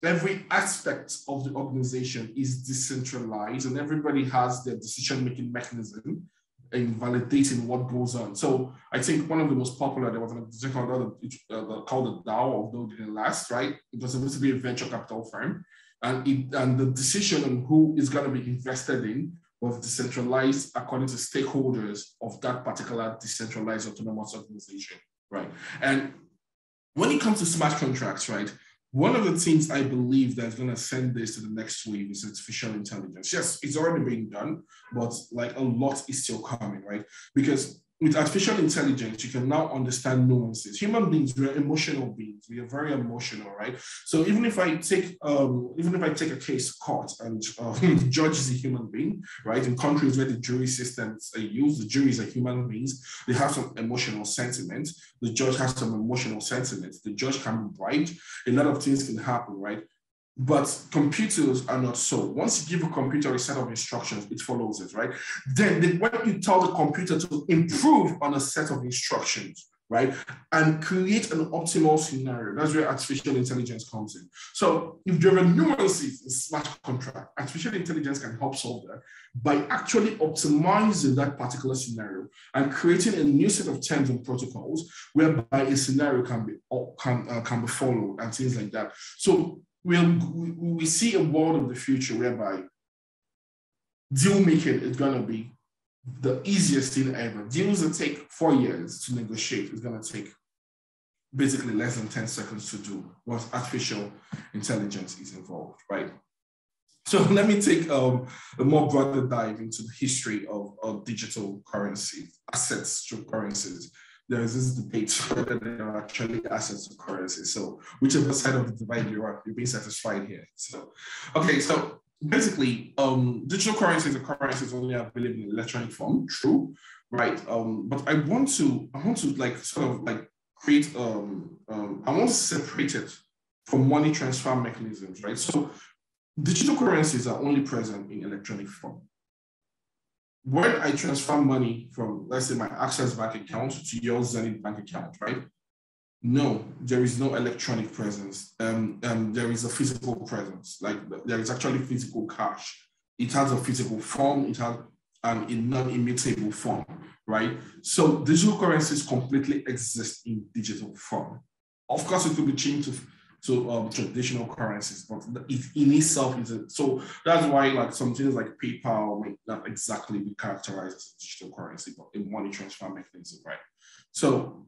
every aspect of the organization is decentralized and everybody has their decision making mechanism in validating what goes on. So I think one of the most popular, there was an organization called, uh, called the DAO, although it didn't last, right? It was supposed to be a venture capital firm. And, it, and the decision on who is going to be invested in was decentralized according to stakeholders of that particular decentralized autonomous organization, right? And when it comes to smart contracts, right, one of the things I believe that's going to send this to the next wave is artificial intelligence. Yes, it's already being done, but like a lot is still coming, right? Because with artificial intelligence, you can now understand nuances. Human beings, we are emotional beings. We are very emotional, right? So even if I take, um, even if I take a case court and uh, the judge is a human being, right? In countries where the jury systems are used, the juries are human beings. They have some emotional sentiments. The judge has some emotional sentiments. The judge can be bribed. A lot of things can happen, right? But computers are not so. Once you give a computer a set of instructions, it follows it, right? Then the, when you tell the computer to improve on a set of instructions, right, and create an optimal scenario, that's where artificial intelligence comes in. So if there are nuances in smart contract, artificial intelligence can help solve that by actually optimizing that particular scenario and creating a new set of terms and protocols whereby a scenario can be can, uh, can be followed and things like that. So we'll, we see a world of the future whereby deal making is going to be the easiest thing ever. Deals that take four years to negotiate is going to take basically less than 10 seconds to do once artificial intelligence is involved, right? So let me take um, a more broader dive into the history of, of digital currency, assets through currencies there is this debate whether they are actually assets or currency. So whichever side of the divide you're on, you're being satisfied here. So, okay, so basically, um, digital currencies are currencies only available in electronic form, true, right? Um, but I want to, I want to like sort of like create, um, um, I want to separate it from money transfer mechanisms, right? So digital currencies are only present in electronic form when I transfer money from, let's say, my Access Bank account to your Zenith Bank account, right? No, there is no electronic presence. Um, um, there is a physical presence. Like there is actually physical cash. It has a physical form. It has and in non-immutable form, right? So digital currencies completely exist in digital form. Of course, it could be changed to, to um, traditional currencies, but it in itself is a, so that's why like some things like PayPal may not exactly be characterized as a digital currency, but a money transfer mechanism, right? So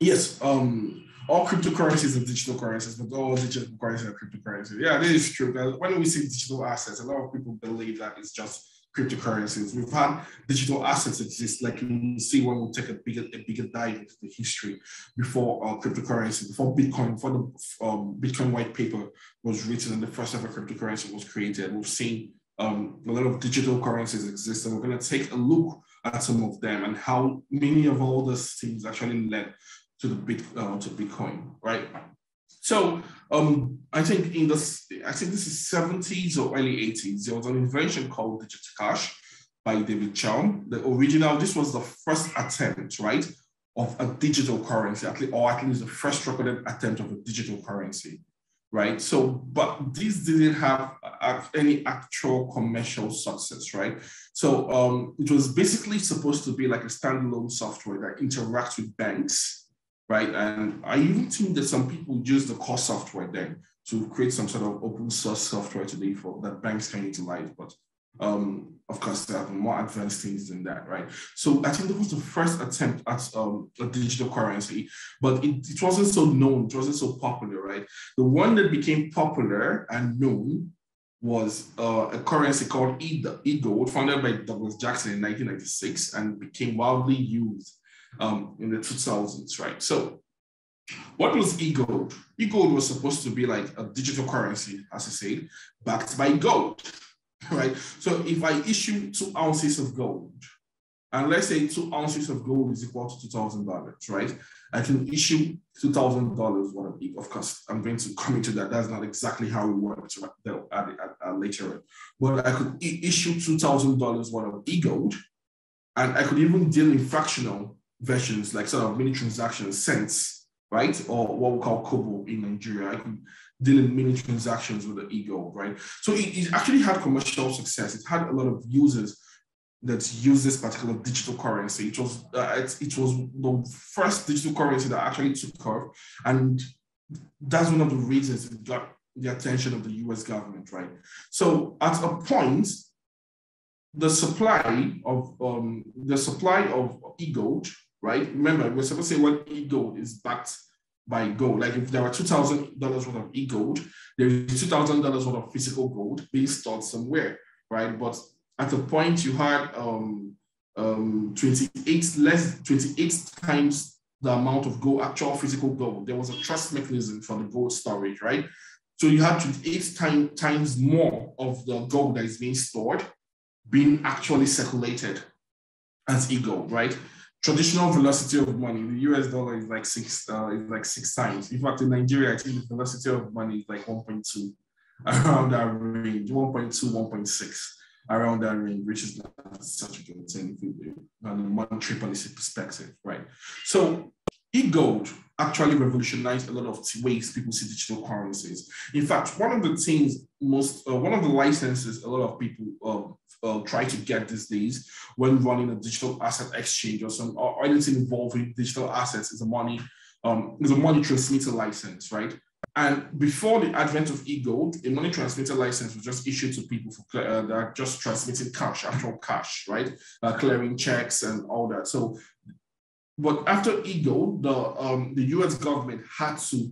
yes, um, all cryptocurrencies are digital currencies, but all digital currencies are cryptocurrencies. Yeah, this is true. When we say digital assets, a lot of people believe that it's just cryptocurrencies. We've had digital assets exist, like you see when we take a bigger, a bigger dive into the history before uh, cryptocurrency, before Bitcoin, before the um, Bitcoin white paper was written and the first ever cryptocurrency was created. We've seen um, a lot of digital currencies exist, and we're going to take a look at some of them and how many of all those things actually led to the bit uh, to Bitcoin, right? So um, I think in this, I think this is 70s or early 80s, there was an invention called digital cash by David Chaum. The original, this was the first attempt, right, of a digital currency, or at least the first recorded attempt of a digital currency, right? So, but this didn't have any actual commercial success, right? So um, it was basically supposed to be like a standalone software that interacts with banks right? And I even think that some people use the core software then to create some sort of open source software today for that banks can utilize. But um, of course, there are more advanced things than that, right? So I think that was the first attempt at um, a digital currency, but it, it wasn't so known, it wasn't so popular, right? The one that became popular and known was uh, a currency called e-gold, founded by Douglas Jackson in 1996 and became widely used um, in the 2000s, right? So what was e-gold? E-gold was supposed to be like a digital currency, as I said, backed by gold, right? So if I issue two ounces of gold, and let's say two ounces of gold is equal to $2,000, right? I can issue $2,000 worth of e Of course, I'm going to come into that. That's not exactly how it works right? at, at, at, later. But I could issue $2,000 worth of e-gold, and I could even deal in fractional versions, like sort of mini transactions, cents, right? Or what we call Kobo in Nigeria. I could deal in mini transactions with the e-gold, right? So it, it, actually had commercial success. It had a lot of users that use this particular digital currency. It was uh, it, it was the first digital currency that actually took off, and that's one of the reasons it got the attention of the U.S. government, right? So at a point, the supply of um, the supply of e-gold right? Remember, we're supposed to say what e-gold is backed by gold. Like if there were $2,000 worth of e-gold, there is $2,000 worth of physical gold being stored somewhere, right? But at the point you had um, um, 28 less 28 times the amount of gold, actual physical gold. There was a trust mechanism for the gold storage, right? So you had 28 time, times more of the gold that is being stored being actually circulated as e-gold, right? Traditional velocity of money, the US dollar is like six, uh, is like six times. In fact, in Nigeria, I think the velocity of money is like 1.2 around that range, 1.2, 1.6 around that range, which is not such a good thing on a monetary policy perspective, right? So e-gold actually revolutionized a lot of ways people see digital currencies. In fact, one of the things most, uh, one of the licenses a lot of people um, uh, try to get these days when running a digital asset exchange or some or anything involving digital assets is a money um, is a money transmitter license, right? And before the advent of e-gold, a money transmitter license was just issued to people for uh, that just transmitting cash, actual cash, right? Uh, clearing checks and all that. So, but after e-gold, the um, the U.S. government had to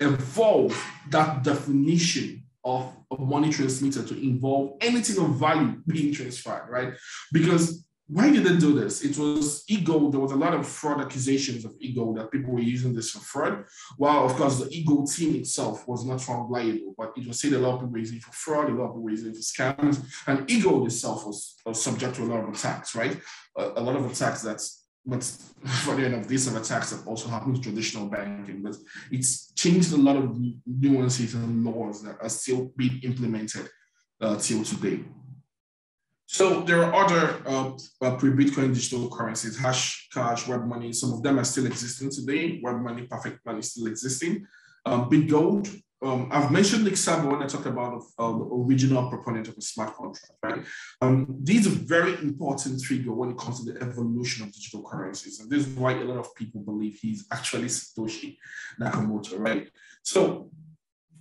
evolve that definition of a money transmitter to involve anything of value being transferred, right? Because why did they do this? It was e-gold. There was a lot of fraud accusations of e-gold that people were using this for fraud. While, of course, the e-gold team itself was not found liable, but it was said a lot of people were using for fraud, a lot of people were using for scams, and e-gold itself was, was subject to a lot of attacks, right? A, a lot of attacks that's but for the end of these attacks that also happen to traditional banking, but it's changed a lot of nuances and laws that are still being implemented uh, till today. So there are other uh, uh, pre-Bitcoin digital currencies, Hash, Cash, Web Money. Some of them are still existing today. Web Money, Perfect Money, still existing. Um, BitGold um, I've mentioned Nick Szabo when I talked about uh, the original proponent of a smart contract, right? Um, these are very important figure when it comes to the evolution of digital currencies. And this is why a lot of people believe he's actually Satoshi Nakamoto, right? So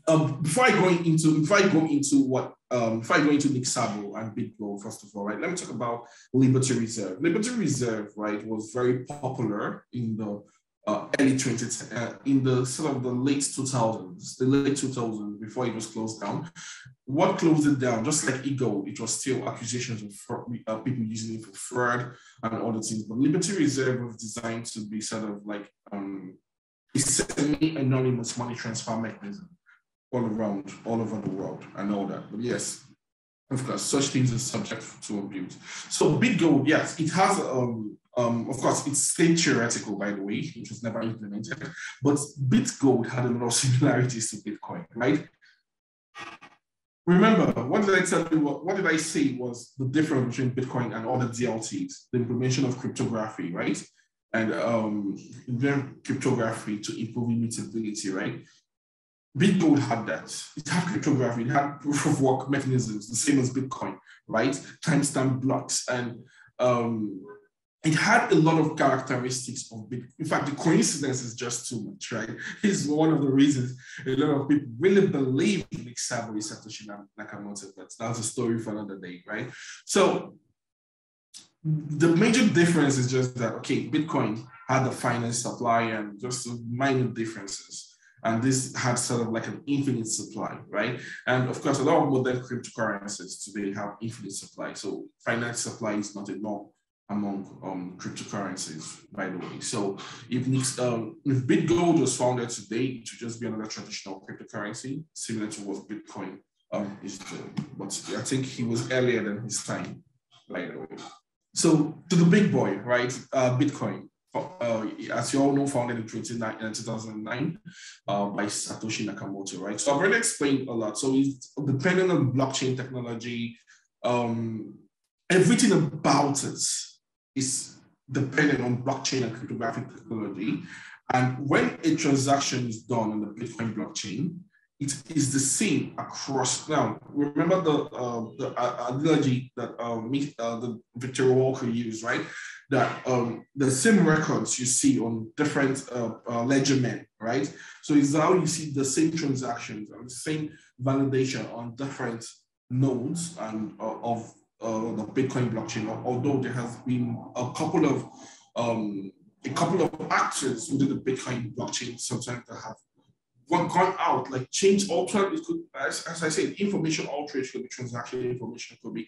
um, before I go into before I go into what um, before I go into Nick Szabo and BitGold, first of all, right, let me talk about Liberty Reserve. Liberty Reserve, right, was very popular in the uh, early 20s, uh, in the sort of the late 2000s, the late 2000s, before it was closed down. What closed it down, just like E-gold, it was still accusations of fraud, uh, people using it for fraud and other things. But Liberty Reserve was designed to be sort of like um, a semi-anonymous money transfer mechanism all around, all over the world, and all that. But yes, of course, such things are subject to abuse. So BitGold, yes, it has um, um, of course, it's still theoretical, by the way, it was never implemented, but BitGold had a lot of similarities to Bitcoin, right? Remember, what did I tell you? What, what did I say was the difference between Bitcoin and other DLTs? The implementation of cryptography, right? And um, cryptography to improve immutability, right? BitGold had that. It had cryptography, it had proof of work mechanisms, the same as Bitcoin, right? Timestamp blocks and um, it had a lot of characteristics of Bitcoin. In fact, the coincidence is just too much, right? It's one of the reasons a lot of people really believe in Nick Satoshi Nakamoto, but that's a story for another day, right? So the major difference is just that, okay, Bitcoin had the finest supply and just minor differences. And this had sort of like an infinite supply, right? And of course, a lot of modern cryptocurrencies today have infinite supply. So finite supply is not enough among um, cryptocurrencies, by the way. So if, um, if BitGold was founded today, it would just be another traditional cryptocurrency, similar to what Bitcoin um, is doing. But I think he was earlier than his time, by the way. So to the big boy, right? Uh, Bitcoin. Uh, as you all know, founded in 2009 uh, by Satoshi Nakamoto, right? So I've already explained a lot. So it's depending on blockchain technology, um, everything about it is dependent on blockchain and cryptographic technology. And when a transaction is done on the Bitcoin blockchain, it is the same across. Now, remember the uh, the uh, analogy that um, uh, the Victoria Walker used, right? That um, the same records you see on different uh, uh, ledgermen, right? So it's how you see the same transactions and the same validation on different nodes and uh, of uh, the Bitcoin blockchain, although there has been a couple of um, a couple of actors within the Bitcoin blockchain sometimes that have gone out, like change alter. It could, as, as I said, information alterage could be transaction information, could be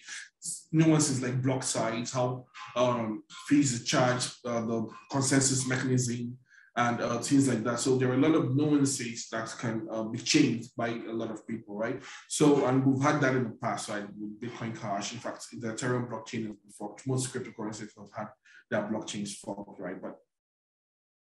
nuances like block size, how um, fees are charged, uh, the consensus mechanism, and uh, things like that. So there are a lot of nuances that can uh, be changed by a lot of people, right? So, and we've had that in the past, right? With Bitcoin Cash. In fact, the Ethereum blockchain has been forked. Most cryptocurrencies have had their blockchains forked, right? But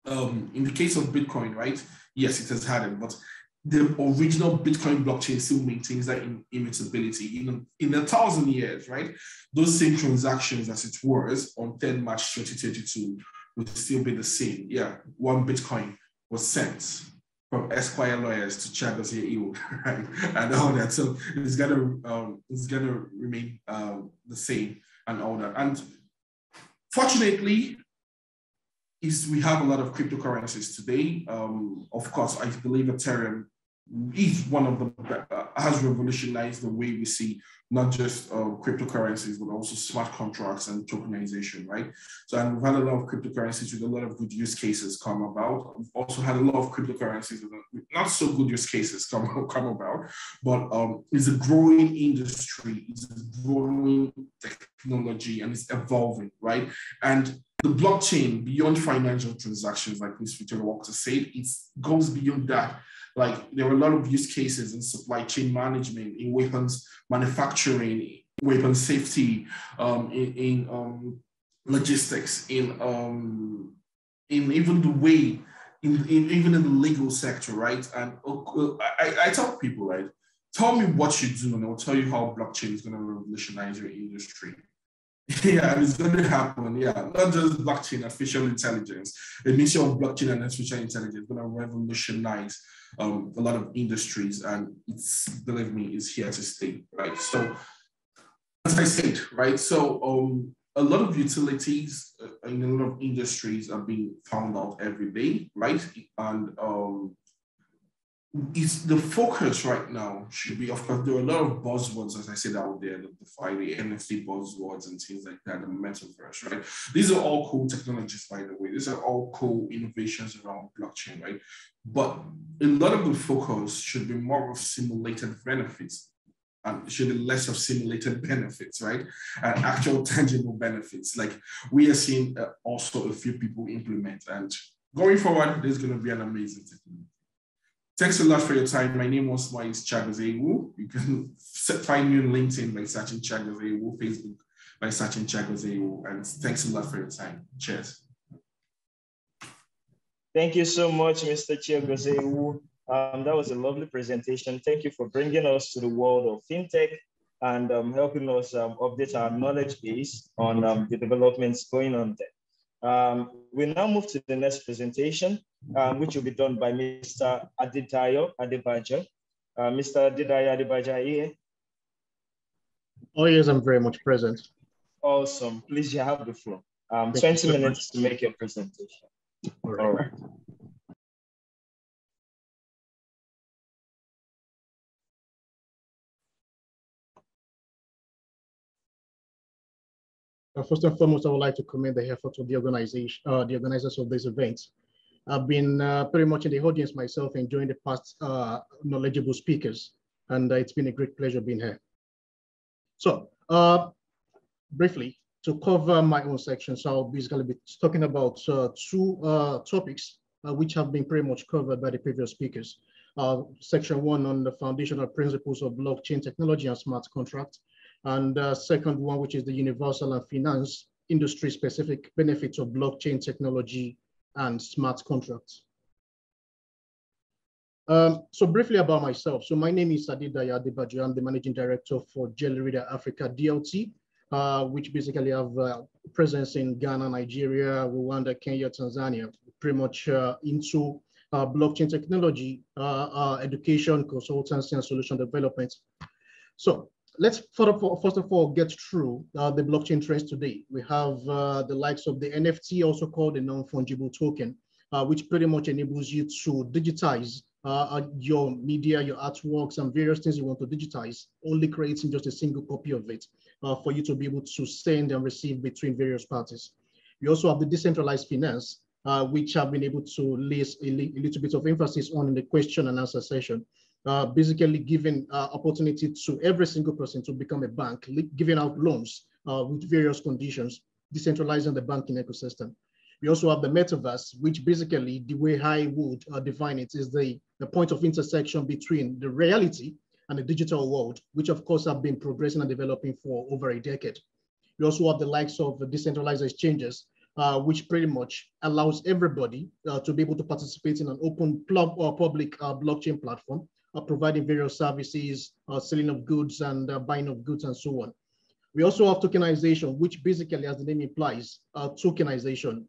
um, in the case of Bitcoin, right? Yes, it has it, but the original Bitcoin blockchain still maintains that immutability. In, in a thousand years, right? Those same transactions as it was on 10 March 2022 would still be the same. Yeah, one Bitcoin was sent from Esquire lawyers to Chigozie Iwu, right? And all that. So it's gonna um, it's gonna remain um, the same and all that. And fortunately, is we have a lot of cryptocurrencies today. Um, of course, I believe Ethereum is one of the uh, has revolutionized the way we see not just uh, cryptocurrencies but also smart contracts and tokenization right? So and we've had a lot of cryptocurrencies with a lot of good use cases come about. We've also had a lot of cryptocurrencies with not so good use cases come, come about. But um, it's a growing industry it's a growing technology and it's evolving right? And the blockchain beyond financial transactions like Ms. Victoria Walker said it goes beyond that like there are a lot of use cases in supply chain management, in weapons manufacturing, weapon safety, um, in, in um, logistics, in um, in even the way, in, in even in the legal sector, right? And uh, I, I tell people, right? Tell me what you do, and I'll tell you how blockchain is going to revolutionize your industry. Yeah, it's going to happen. Yeah, not just blockchain, artificial intelligence. The mission of blockchain and artificial intelligence is going to revolutionize um, a lot of industries, and it's believe me, is here to stay. Right. So, as I said, right. So, um, a lot of utilities uh, in a lot of industries are being found out every day, right? And um, it's the focus right now should be, of course, there are a lot of buzzwords, as I said out there, the the NFT buzzwords and things like that, the metaverse, right? These are all cool technologies, by the way. These are all cool innovations around blockchain, right? But a lot of the focus should be more of simulated benefits and should be less of simulated benefits, right? And actual tangible benefits. Like we are seeing uh, also a few people implement and going forward, there's going to be an amazing technology. Thanks a lot for your time. My name was is Chiagozie Iwu. You can find me on LinkedIn by searching Chiagozie Iwu, Facebook by searching Chiagozie Iwu. And thanks a lot for your time. Cheers. Thank you so much, Mr. Chiagozie Iwu. Um, that was a lovely presentation. Thank you for bringing us to the world of fintech and um, helping us um, update our knowledge base on um, the developments going on there. Um, we now move to the next presentation, um, which will be done by Mr. Adetayo Adebajo. Uh, Mr. Adetayo Adebajo here. Oh, yes, I'm very much present. Awesome. Please, you have the floor. Um, 20 minutes to make your presentation. All right. All right. First and foremost, I would like to commend the efforts of the organization, uh, the organizers of this event. I've been uh, pretty much in the audience myself, enjoying the past uh, knowledgeable speakers, and uh, it's been a great pleasure being here. So, uh, briefly, to cover my own section, so I'll basically be talking about two topics which have been pretty much covered by the previous speakers. section one on the foundational principles of blockchain technology and smart contracts, and the second one, which is the universal and finance industry specific benefits of blockchain technology and smart contracts. Um, so briefly about myself. So my name is Adetayo Adebajo. I'm the managing director for Jelurida Africa DLT, uh, which basically have uh, presence in Ghana, Nigeria, Rwanda, Kenya, Tanzania, pretty much uh, into uh, blockchain technology, uh, uh, education, consultancy, and solution development. So let's first of all get through uh, the blockchain trends today. We have uh, the likes of the NFT, also called a non-fungible token, uh, which pretty much enables you to digitize uh, uh, your media, your artworks, and various things you want to digitize, only creating just a single copy of it uh, for you to be able to send and receive between various parties. We also have the decentralized finance, which I've been able to list a, li a little bit of emphasis on in the question and answer session uh, basically giving uh, opportunity to every single person to become a bank, giving out loans uh, with various conditions, decentralizing the banking ecosystem. We also have the metaverse, which basically the way I would uh, define it is the, the point of intersection between the reality and the digital world, which of course have been progressing and developing for over a decade. We also have the likes of decentralized exchanges, uh, which pretty much allows everybody uh, to be able to participate in an open or public uh, blockchain platform uh, providing various services, uh, selling of goods and uh, buying of goods and so on. We also have tokenization, which basically, as the name implies, tokenization,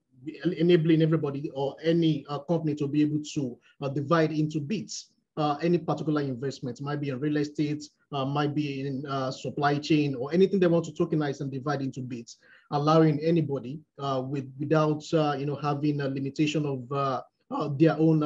enabling everybody or any company to be able to divide into bits uh, any particular investment, might be in real estate, uh, might be in uh, supply chain, or anything they want to tokenize and divide into bits, allowing anybody with without you know having a limitation of their own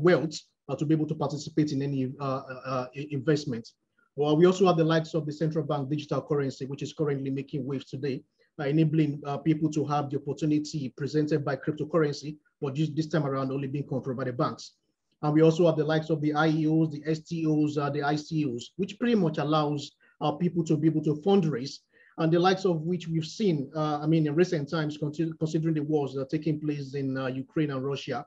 wealth uh, to be able to participate in any uh, uh, investment. Well, we also have the likes of the central bank digital currency, which is currently making waves today, enabling people to have the opportunity presented by cryptocurrency, but just this time around only being controlled by the banks. And we also have the likes of the IEOs, the STOs, uh, the ICOs, which pretty much allows uh, people to be able to fundraise, and the likes of which we've seen, uh, I mean, in recent times, considering the wars that are taking place in Ukraine and Russia,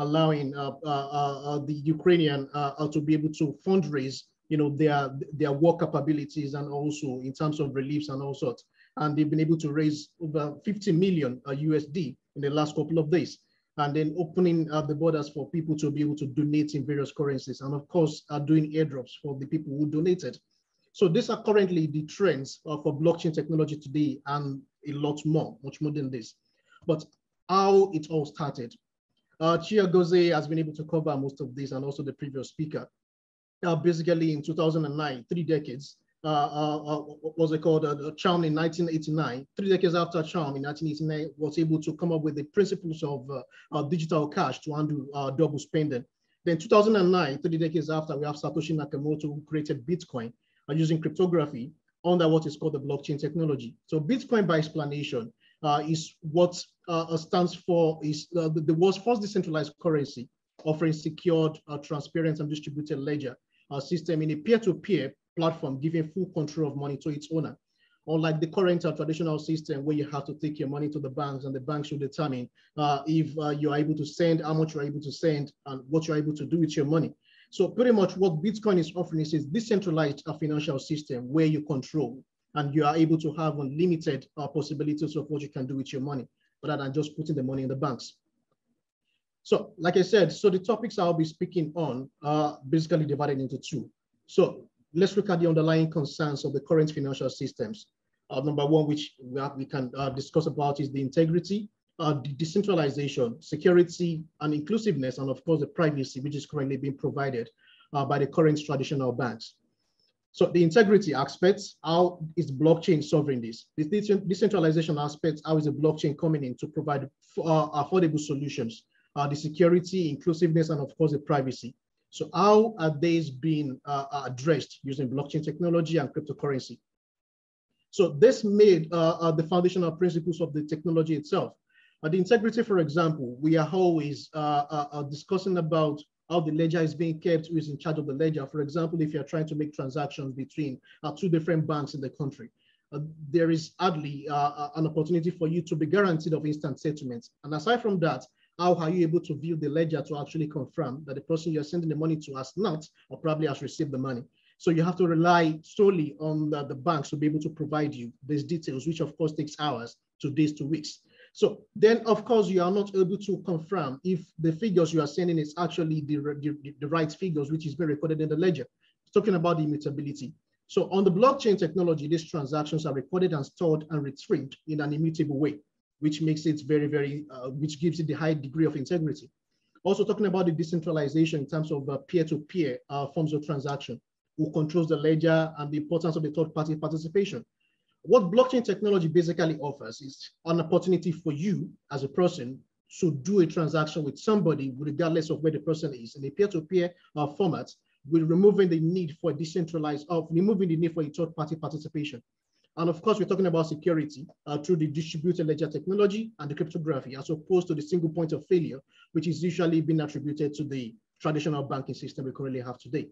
allowing uh, uh, uh, the Ukrainian to be able to fundraise, you know, their their war capabilities and also in terms of reliefs and all sorts. And they've been able to raise over 50 million USD in the last couple of days and then opening up the borders for people to be able to donate in various currencies and of course are doing airdrops for the people who donated So these are currently the trends uh, for blockchain technology today and a lot more, much more than this. But how it all started. Uh, Chiagozie has been able to cover most of this and also the previous speaker. Uh, basically in 2009, three decades, uh, uh, uh was it called, uh, Chaum in 1989. Three decades after Chaum in 1989 was able to come up with the principles of uh, digital cash to undo double spending. Then 2009, three decades after, we have Satoshi Nakamoto who created Bitcoin using cryptography under what is called the blockchain technology. So Bitcoin by explanation uh, is what uh, stands for is uh, the, world's first decentralized currency offering secured, transparent and distributed ledger system in a peer-to-peer -peer platform giving full control of money to its owner. Unlike the current traditional system where you have to take your money to the banks and the banks should determine uh, if uh, you're able to send, how much you're able to send, and what you're able to do with your money. So pretty much what Bitcoin is offering is a decentralized uh, financial system where you control and you are able to have unlimited uh, possibilities of what you can do with your money rather than just putting the money in the banks. So like I said, so the topics I'll be speaking on are basically divided into two. So let's look at the underlying concerns of the current financial systems. Uh, number one, which we, have, we can uh, discuss about is the integrity uh, the decentralization, security, and inclusiveness, and of course the privacy, which is currently being provided uh, by the current traditional banks. So the integrity aspects, how is blockchain solving this? The decentralization aspects, how is the blockchain coming in to provide uh, affordable solutions? Uh, the security, inclusiveness, and of course the privacy. So how are these being uh, addressed using blockchain technology and cryptocurrency? So this made uh, uh, the foundational principles of the technology itself. Uh, the integrity, for example, we are always uh, uh, uh, discussing about how the ledger is being kept, who is in charge of the ledger. For example, if you're trying to make transactions between uh, two different banks in the country, uh, there is hardly an opportunity for you to be guaranteed of instant settlement. And aside from that, how are you able to view the ledger to actually confirm that the person you're sending the money to has not or probably has received the money? So you have to rely solely on the, the banks to be able to provide you these details, which of course takes hours to days to weeks. So then, of course, you are not able to confirm if the figures you are sending is actually the, the, the right figures, which is being recorded in the ledger. talking about the immutability. So on the blockchain technology, these transactions are recorded and stored and retrieved in an immutable way, which makes it very, very, uh, which gives it the high degree of integrity. Also talking about the decentralization in terms of uh, peer-to-peer uh, -peer, forms of transaction, who controls the ledger and the importance of the third-party participation. What blockchain technology basically offers is an opportunity for you as a person to do a transaction with somebody regardless of where the person is in a peer-to-peer -peer, uh, format with removing the need for a decentralized, of uh, removing the need for a third party participation. And of course, we're talking about security uh, through the distributed ledger technology and the cryptography, as opposed to the single point of failure, which is usually being attributed to the traditional banking system we currently have today.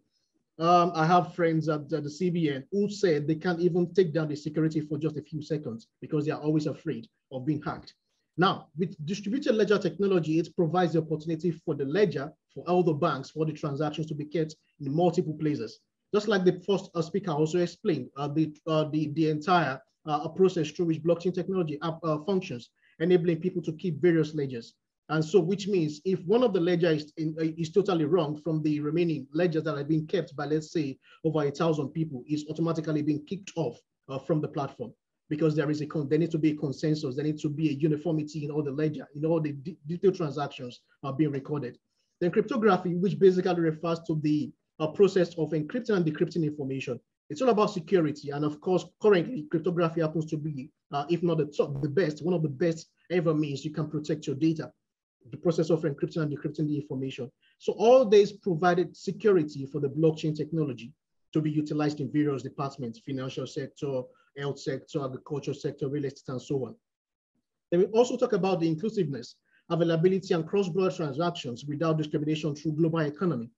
Um, I have friends at, the CBN who said they can't even take down the security for just a few seconds because they are always afraid of being hacked. Now, with distributed ledger technology, it provides the opportunity for the ledger, for all the banks, for the transactions to be kept in multiple places. Just like the first uh, speaker also explained, uh, the, uh, the, the entire uh, process through which blockchain technology uh, functions, enabling people to keep various ledgers. And so, which means if one of the ledgers is, in, uh, is totally wrong from the remaining ledgers that are being kept by, let's say, over a thousand people, is automatically being kicked off uh, from the platform because there is a con- there needs to be a consensus, there needs to be a uniformity in all the ledger, in all the detailed transactions are being recorded. Then cryptography, which basically refers to the uh, process of encrypting and decrypting information. It's all about security, and of course, currently cryptography happens to be, uh, if not the top, the best, one of the best ever means you can protect your data the process of encrypting and decrypting the information. So all this provided security for the blockchain technology to be utilized in various departments, financial sector, health sector, agriculture sector, real estate, and so on. Then we also talk about the inclusiveness, availability, and cross-border transactions without discrimination through global economy.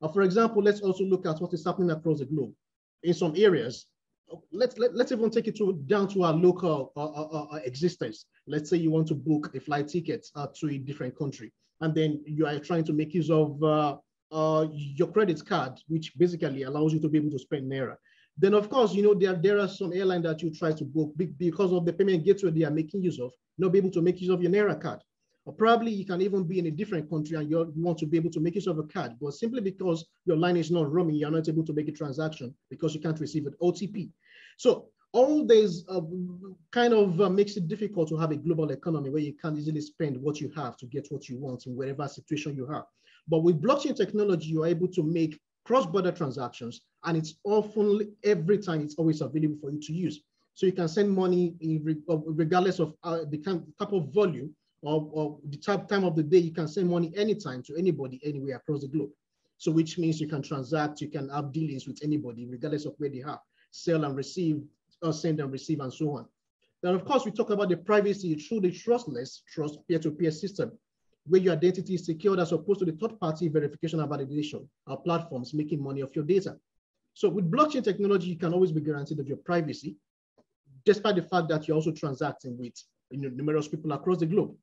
Uh, for example, let's also look at what is happening across the globe. In some areas, let's let, us let us even take it to down to our local uh, uh, uh, uh, existence. Let's say you want to book a flight ticket uh, to a different country, and then you are trying to make use of uh, your credit card, which basically allows you to be able to spend naira. Then of course, you know there there are some airline that you try to book because of the payment gateway they are making use of, not be able to make use of your naira card. Or probably you can even be in a different country and you want to be able to make use of a card, but simply because your line is not roaming, you're not able to make a transaction because you can't receive an OTP. So all this uh, kind of uh, makes it difficult to have a global economy where you can easily spend what you have to get what you want in whatever situation you have. But with blockchain technology, you're able to make cross-border transactions, and it's often every time it's always available for you to use. So you can send money in, uh, regardless of uh, the type of volume or, or the time of the day. You can send money anytime to anybody anywhere across the globe. So which means you can transact, you can have dealings with anybody regardless of where they are, sell and receive, or send and receive, and so on. Then of course we talk about the privacy through the trustless trust peer-to-peer -peer system where your identity is secured as opposed to the third-party verification and validation of platforms making money off your data. So with blockchain technology, you can always be guaranteed of your privacy, despite the fact that you're also transacting with you know, numerous people across the globe.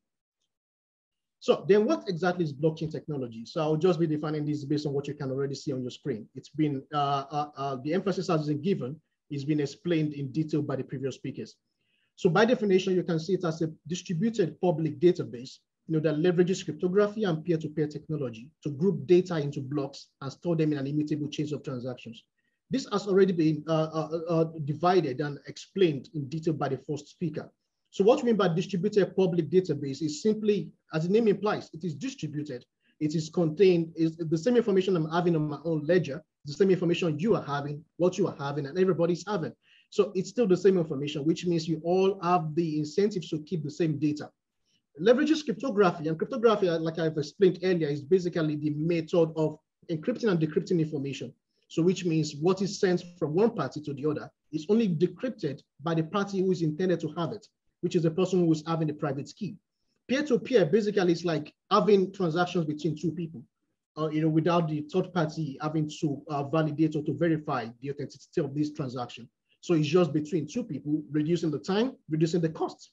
So then what exactly is blockchain technology? So I'll just be defining this based on what you can already see on your screen. It's been, uh, uh, uh, the emphasis has been given, is been explained in detail by the previous speakers. So by definition, you can see it as a distributed public database you know, that leverages cryptography and peer-to-peer -peer technology to group data into blocks and store them in an immutable chain of transactions. This has already been uh, uh, uh, divided and explained in detail by the first speaker. So what we mean by distributed public database is simply, as the name implies, it is distributed. It is contained, is the same information I'm having on my own ledger, the same information you are having, what you are having, and everybody's having. So it's still the same information, which means you all have the incentives to keep the same data leverages cryptography. And cryptography, uh, like I've explained earlier, is basically the method of encrypting and decrypting information. So which means what is sent from one party to the other is only decrypted by the party who is intended to have it, which is the person who is having the private key. Peer-to-peer -peer basically is like having transactions between two people, uh, you know, without the third party having to uh, validate or to verify the authenticity of this transaction. So it's just between two people, reducing the time, reducing the costs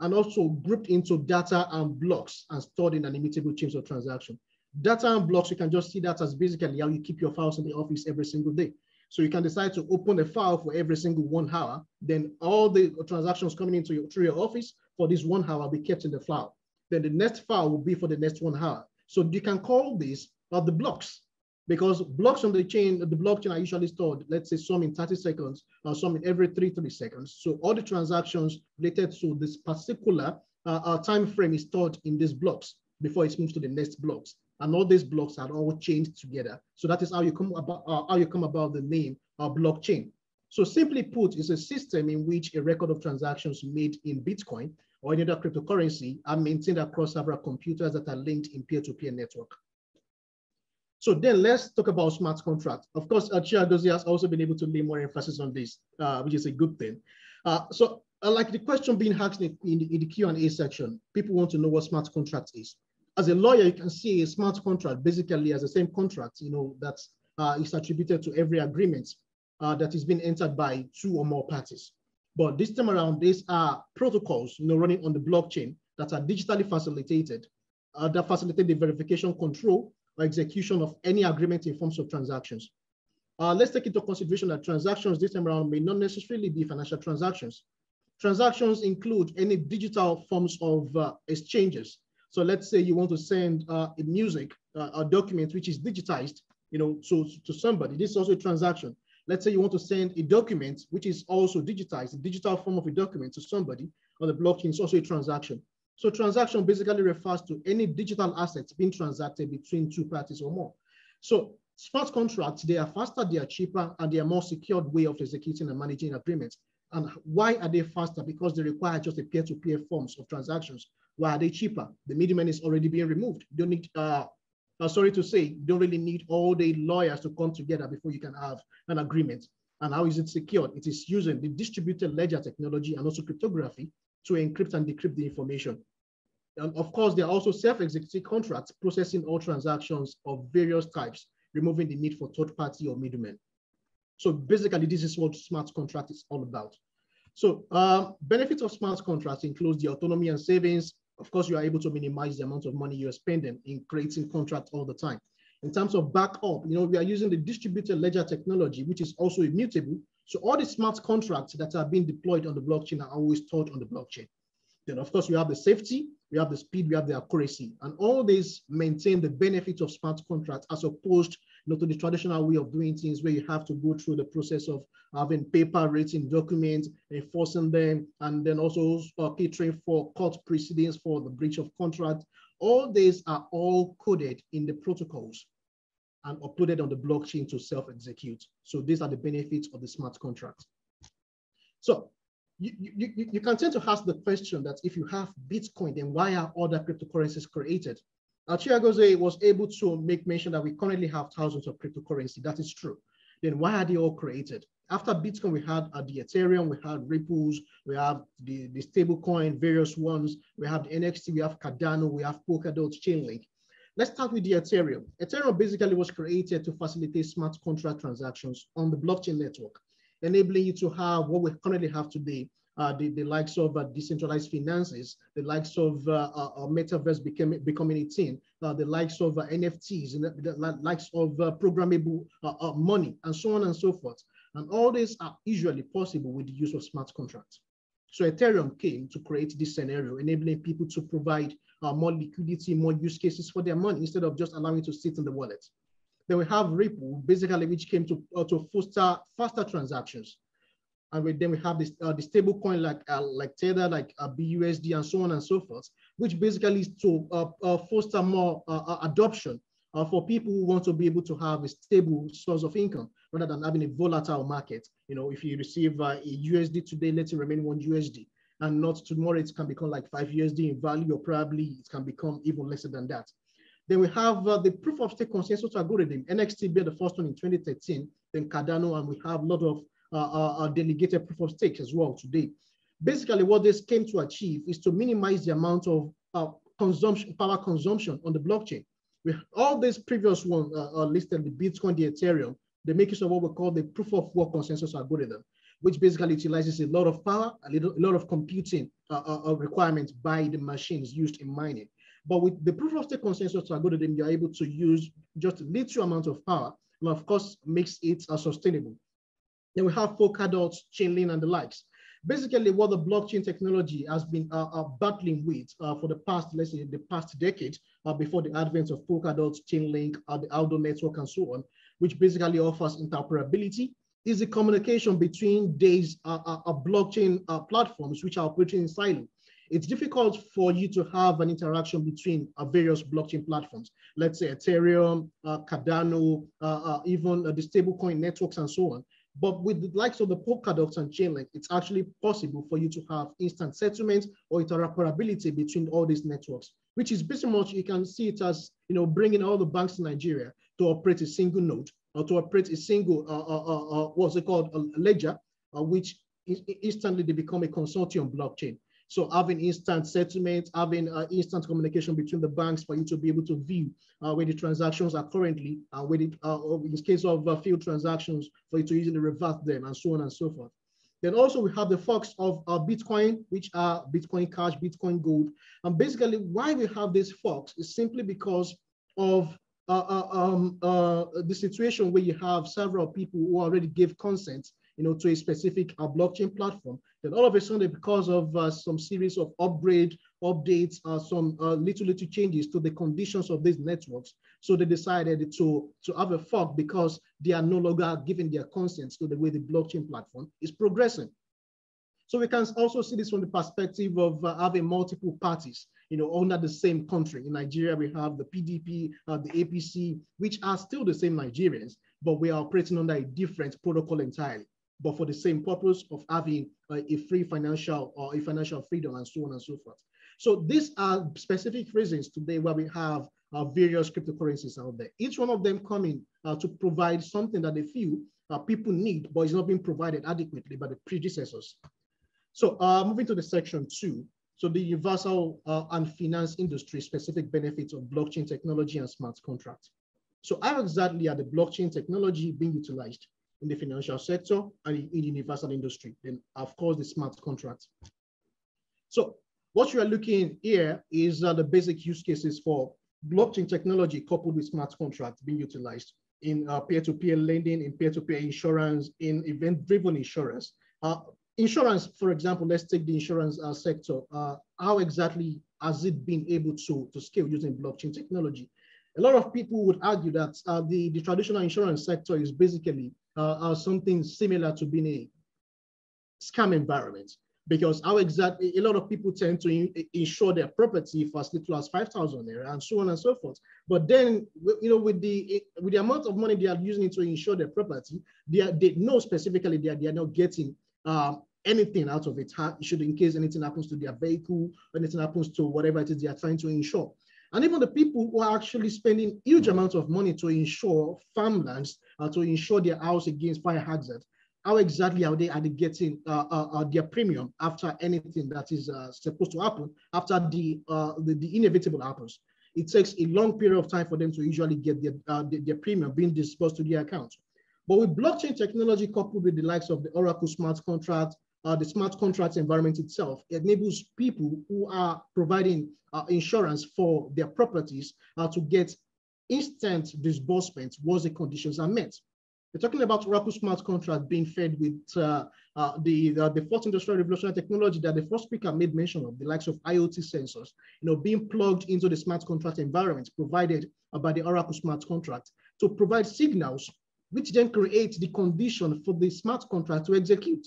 and also grouped into data and blocks and stored in an immutable chain of transaction. Data and blocks, you can just see that as basically how you keep your files in the office every single day. So you can decide to open a file for every single one hour, then all the transactions coming into your, through your office for this one hour will be kept in the file. Then the next file will be for the next one hour. So you can call these uh, the blocks because blocks on the chain, the blockchain are usually stored, let's say some in 30 seconds or some in every three, three seconds. So all the transactions related to this particular uh, uh, time frame is stored in these blocks before it moves to the next blocks. And all these blocks are all chained together. So that is how you come about, uh, how you come about the name uh, blockchain. So simply put, it's a system in which a record of transactions made in Bitcoin or any other cryptocurrency are maintained across several computers that are linked in peer-to-peer -peer network. So then let's talk about smart contracts. Of course, uh, Chiagozie has also been able to lay more emphasis on this, uh, which is a good thing. Uh, so uh, like the question being asked in, the, the Q&A section, people want to know what smart contract is. As a lawyer, you can see a smart contract basically as the same contract, you know, that uh, is attributed to every agreement uh, that is being entered by two or more parties. But this time around, these are protocols, you know, running on the blockchain that are digitally facilitated, uh, that facilitate the verification control or execution of any agreement in forms of transactions. Uh, let's take into consideration that transactions this time around may not necessarily be financial transactions. Transactions include any digital forms of uh, exchanges. So let's say you want to send uh, a music, uh, a document which is digitized, you know, to, to somebody. This is also a transaction. Let's say you want to send a document which is also digitized, a digital form of a document to somebody on the blockchain. It's also a transaction. So transaction basically refers to any digital assets being transacted between two parties or more. So smart contracts, they are faster, they are cheaper, and they are more secured way of executing and managing agreements. And why are they faster? Because they require just a peer-to-peer -peer forms of transactions. Why are they cheaper? The middleman is already being removed. You don't need, uh, uh, sorry to say, you don't really need all the lawyers to come together before you can have an agreement. And how is it secured? It is using the distributed ledger technology and also cryptography to encrypt and decrypt the information. And of course, there are also self-executing contracts processing all transactions of various types, removing the need for third party or middlemen. So basically, this is what smart contract is all about. So um, benefits of smart contracts includes the autonomy and savings. Of course, you are able to minimize the amount of money you are spending in creating contracts all the time. In terms of backup, you know, we are using the distributed ledger technology, which is also immutable. So all the smart contracts that are being deployed on the blockchain are always stored on the blockchain. Then of course you have the safety, we have the speed, we have the accuracy, and all these maintain the benefits of smart contracts as opposed know, to the traditional way of doing things where you have to go through the process of having paper written documents, enforcing them, and then also uh, catering for court proceedings for the breach of contract. All these are all coded in the protocols and uploaded on the blockchain to self-execute. So these are the benefits of the smart contract. So you, you, you can tend to ask the question that if you have Bitcoin, then why are other cryptocurrencies created? Chiagozie was able to make mention that we currently have thousands of cryptocurrency. That is true. Then why are they all created? After Bitcoin, we had uh, the Ethereum, we had Ripples, we have the, the stablecoin, various ones. We have the NXT, we have Cardano, we have Polkadot, Chainlink. Let's start with the Ethereum. Ethereum basically was created to facilitate smart contract transactions on the blockchain network, enabling you to have what we currently have today, uh, the, the likes of uh, decentralized finances, the likes of uh, uh, uh metaverse became, becoming a thing, the likes of NFTs, and the, the, likes of programmable money, and so on and so forth. And all these are usually possible with the use of smart contracts. So Ethereum came to create this scenario, enabling people to provide uh, more liquidity, more use cases for their money instead of just allowing it to sit in the wallet. Then we have Ripple, basically, which came to, uh, to foster faster transactions. And we, then we have this uh, the stable coin like uh, like Tether, like uh, BUSD, and so on and so forth, which basically is to uh, uh, foster more uh, adoption for people who want to be able to have a stable source of income rather than having a volatile market. You know, if you receive a USD today, let it remain one USD and not tomorrow it can become like 5 USD in value or probably it can become even lesser than that. Then we have uh, the proof of stake consensus algorithm. NXT being the first one in 2013, then Cardano, and we have a lot of uh, uh, uh, delegated proof of stake as well today. Basically, what this came to achieve is to minimize the amount of uh, consumption, power consumption on the blockchain. All these previous ones are listed, the Bitcoin, the Ethereum, they make use of what we call the proof of work consensus algorithm which basically utilizes a lot of power, a, little, a lot of computing requirements by the machines used in mining. But with the proof of stake consensus algorithm, you're able to use just a little amount of power, and of course makes it uh, sustainable. Then we have Polkadot, Chainlink, and the likes. Basically, what the blockchain technology has been uh, uh, battling with for the past, let's say, the past decade, before the advent of Polkadot, Chainlink, the Ardor network, and so on, which basically offers interoperability is the communication between these uh, uh, uh, blockchain uh, platforms which are operating in silo. It's difficult for you to have an interaction between uh, various blockchain platforms. Let's say Ethereum, uh, Cardano, even the stablecoin networks and so on. But with the likes of the Polkadot and Chainlink, it's actually possible for you to have instant settlement or interoperability between all these networks, which is pretty much, you can see it as, you know, bringing all the banks in Nigeria to operate a single node or to operate a single, uh, uh, uh, uh what's it called, a ledger, uh, which instantly they become a consortium blockchain. So having instant settlement, having uh, instant communication between the banks for you to be able to view uh, where the transactions are currently, uh, where uh, in case of uh, field transactions, for you to easily revert them and so on and so forth. Then also we have the forks of uh, Bitcoin, which are Bitcoin Cash, Bitcoin Gold. And basically why we have these forks is simply because of uh, um, the situation where you have several people who already give consent you know, to a specific uh, blockchain platform, then all of a sudden, because of uh, some series of upgrade, updates, uh, some little, little changes to the conditions of these networks, so they decided to, to have a fork because they are no longer giving their consent to the way the blockchain platform is progressing. So we can also see this from the perspective of having multiple parties you know, under the same country. In Nigeria, we have the PDP, uh, the APC, which are still the same Nigerians, but we are operating under a different protocol entirely, but for the same purpose of having uh, a free financial or a financial freedom and so on and so forth. So these are specific reasons today where we have uh, various cryptocurrencies out there. Each one of them coming uh, to provide something that they feel uh, people need, but it's not being provided adequately by the predecessors. So uh, moving to the section two, so the universal uh, and finance industry specific benefits of blockchain technology and smart contracts. So how exactly are the blockchain technology being utilized in the financial sector and in the universal industry? Then of course the smart contracts. So what you are looking here is uh, the basic use cases for blockchain technology coupled with smart contracts being utilized in uh, peer-to-peer -peer lending, in peer-to-peer -peer insurance, in event-driven insurance. Uh, insurance, for example, let's take the insurance uh, sector. Uh, how exactly has it been able to, to scale using blockchain technology? A lot of people would argue that uh, the, the traditional insurance sector is basically uh, something similar to being a scam environment because how exactly a lot of people tend to in, insure their property for as little as 5,000 naira and so on and so forth. But then, you know, with the with the amount of money they are using to insure their property, they, are, they know specifically that they are not getting um, anything out of it, should in case anything happens to their vehicle, anything happens to whatever it is they are trying to insure. And even the people who are actually spending huge amounts of money to insure farmlands, uh, to insure their house against fire hazard, how exactly are they are they getting uh, uh, uh, their premium after anything that is uh, supposed to happen after the, uh, the, the inevitable happens? It takes a long period of time for them to usually get their, uh, their, their, premium being disbursed to their account. But with blockchain technology coupled with the likes of the oracle smart contract the smart contracts environment itself it enables people who are providing insurance for their properties to get instant disbursement once the conditions are met we're talking about Oracle smart contract being fed with uh, uh, the, uh, the fourth industrial revolutionary technology that the first speaker made mention of, the likes of IoT sensors, you know, being plugged into the smart contract environment provided by the Oracle smart contract to provide signals, which then create the condition for the smart contract to execute.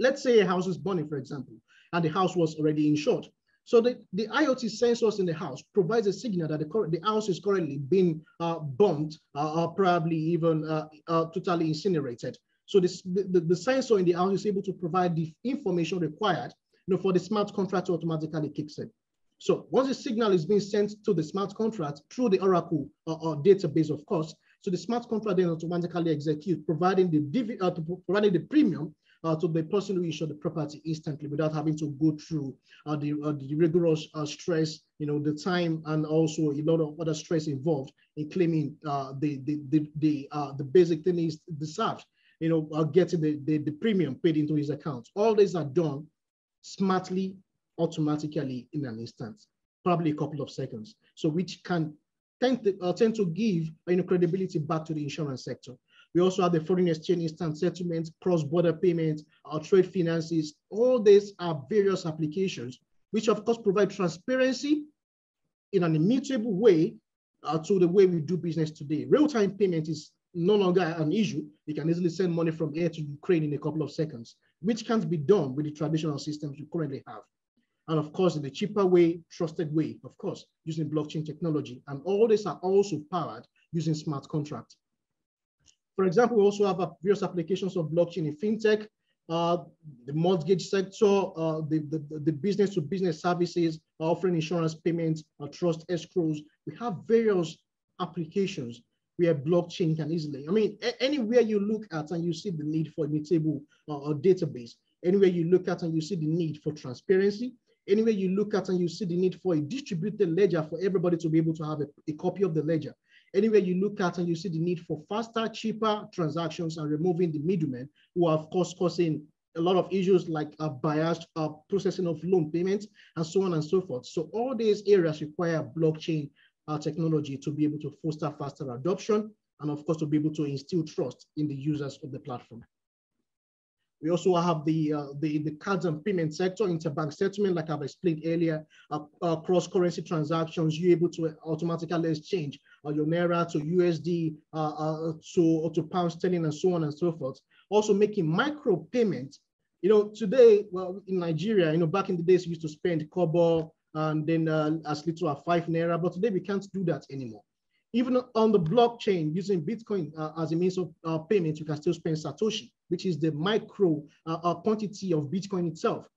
Let's say a house is burning, for example, and the house was already insured. So the, the IoT sensors in the house provides a signal that the, the house is currently being uh, bombed uh, or probably even uh, uh, totally incinerated. So this, the, the sensor in the house is able to provide the information required you know, for the smart contract to automatically kicks in. So once the signal is being sent to the smart contract through the Oracle uh, uh, database, of course, so the smart contract then automatically execute, providing the, uh, providing the premium uh, to the person who insured the property instantly without having to go through uh, the, uh, the rigorous uh, stress, you know, the time and also a lot of other stress involved in claiming uh, the, the, the, the, uh, the basic thing is deserved, you know, getting the, the, the premium paid into his account. All these are done smartly, automatically in an instant, probably a couple of seconds. So which can tend to, tend to give you know, credibility back to the insurance sector. We also have the foreign exchange instant settlements, cross-border payments, our trade finances. All these are various applications, which of course provide transparency in an immutable way uh, to the way we do business today. Real-time payment is no longer an issue. You can easily send money from here to Ukraine in a couple of seconds, which can't be done with the traditional systems you currently have. And of course, in the cheaper way, trusted way, of course, using blockchain technology. And all these are also powered using smart contracts. For example, we also have various applications of blockchain in fintech, uh, the mortgage sector, uh, the, the, the, business to business services, offering insurance payments, uh, trust escrows. We have various applications where blockchain can easily, I mean, anywhere you look at and you see the need for immutable uh, database, anywhere you look at and you see the need for transparency, anywhere you look at and you see the need for a distributed ledger for everybody to be able to have a, a copy of the ledger, anywhere you look at and you see the need for faster, cheaper transactions and removing the middlemen who are of course causing a lot of issues like uh, biased uh, processing of loan payments and so on and so forth. So all these areas require blockchain uh, technology to be able to foster faster adoption and of course to be able to instill trust in the users of the platform. We also have the, uh, the, the cards and payment sector, interbank settlement, like I've explained earlier, uh, uh, cross-currency transactions, you're able to automatically exchange uh, your Naira to USD, uh, uh, to, to pound sterling and so on and so forth. Also making micro payments. You know, today, well, in Nigeria, you know, back in the days, we used to spend kobo and then as little as five Naira, but today we can't do that anymore. Even on the blockchain, using Bitcoin uh, as a means of uh, payment, you can still spend Satoshi, which is the micro uh, uh quantity of Bitcoin itself.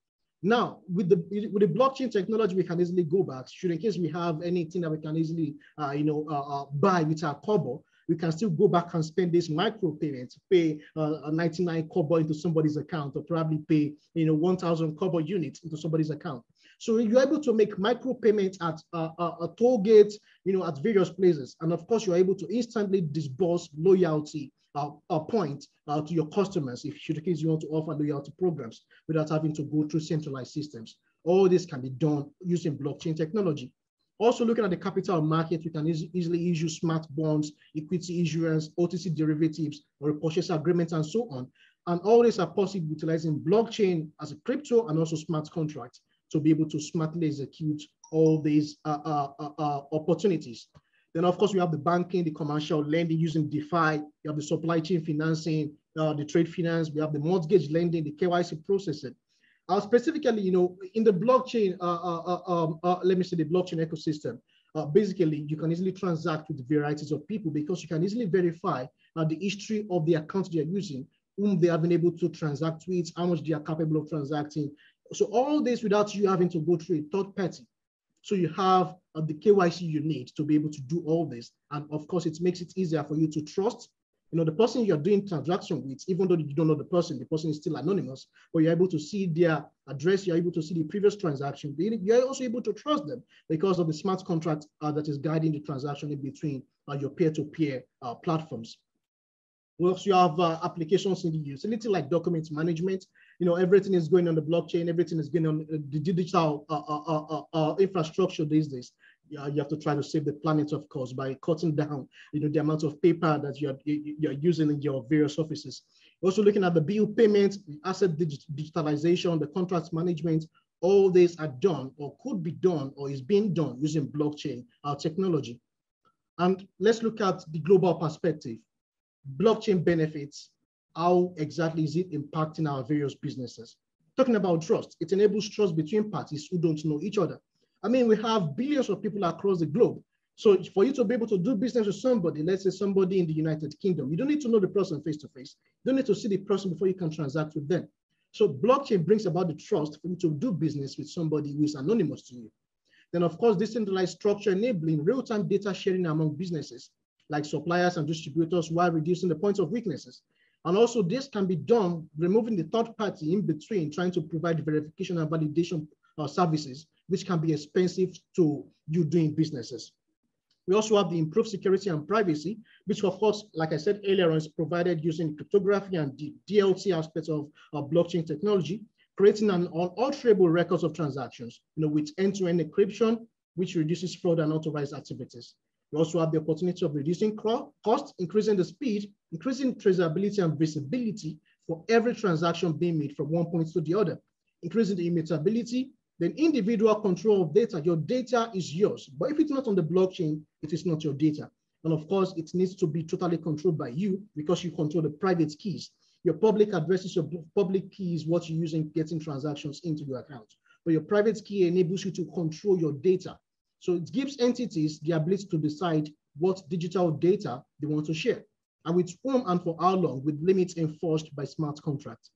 Now, with the with the blockchain technology, we can easily go back. Should in case we have anything that we can easily, uh, you know, uh, buy with our kobo, we can still go back and spend this micro payment, pay uh, a 99 kobo into somebody's account, or probably pay you know 1,000 kobo units into somebody's account. So you're able to make micro payments at uh, uh, a toll gate, you know, at various places. And of course, you're able to instantly disburse loyalty uh, uh, point uh, to your customers if should the case you want to offer loyalty programs without having to go through centralized systems. All this can be done using blockchain technology. Also looking at the capital market, we can easily issue smart bonds, equity issuance, OTC derivatives, or purchase agreements, and so on. And all these are possible utilizing blockchain as a crypto and also smart contracts to be able to smartly execute all these uh, uh, uh, uh, opportunities. Then of course we have the banking, the commercial lending using DeFi, you have the supply chain financing, uh, the trade finance, we have the mortgage lending, the KYC processing. Uh, specifically, you know, in the blockchain, um, let me say the blockchain ecosystem, basically you can easily transact with varieties of people because you can easily verify the history of the accounts they're using, whom they have been able to transact with, how much they are capable of transacting. So all this without you having to go through a third party. So you have uh, the KYC you need to be able to do all this. And of course, it makes it easier for you to trust you know, the person you're doing transaction with, even though you don't know the person, the person is still anonymous, but you're able to see their address, you're able to see the previous transaction. You're also able to trust them because of the smart contract uh, that is guiding the transaction in between uh, your peer-to-peer -peer, uh, platforms. We also have uh, applications in the utility like document management. You know, everything is going on the blockchain, everything is going on uh, the digital uh, uh, uh, infrastructure these days. You have to try to save the planet, of course, by cutting down, you know, the amount of paper that you're, you're using in your various offices. Also looking at the bill payments, asset digitalization, the contract management, all these are done or could be done or is being done using blockchain uh, technology. And let's look at the global perspective blockchain benefits, how exactly is it impacting our various businesses? Talking about trust, it enables trust between parties who don't know each other. I mean, we have billions of people across the globe. So for you to be able to do business with somebody, let's say somebody in the United Kingdom, you don't need to know the person face to face. You don't need to see the person before you can transact with them. So blockchain brings about the trust for you to do business with somebody who is anonymous to you. Then of course, decentralized structure enabling real-time data sharing among businesses like suppliers and distributors while reducing the points of weaknesses. And also this can be done removing the third party in between trying to provide verification and validation uh, services, which can be expensive to you doing businesses. We also have the improved security and privacy, which of course, like I said earlier, is provided using cryptography and the DLT aspects of, blockchain technology, creating an unalterable records of transactions, you know, with end-to-end -end encryption, which reduces fraud and authorized activities. We also have the opportunity of reducing cost, increasing the speed, increasing traceability and visibility for every transaction being made from one point to the other, increasing the immutability, then individual control of data. Your data is yours, but if it's not on the blockchain, it is not your data. And of course, it needs to be totally controlled by you because you control the private keys. Your public address is your public key is what you're using getting transactions into your account. But your private key enables you to control your data. So it gives entities the ability to decide what digital data they want to share and with whom and for how long with limits enforced by smart contracts.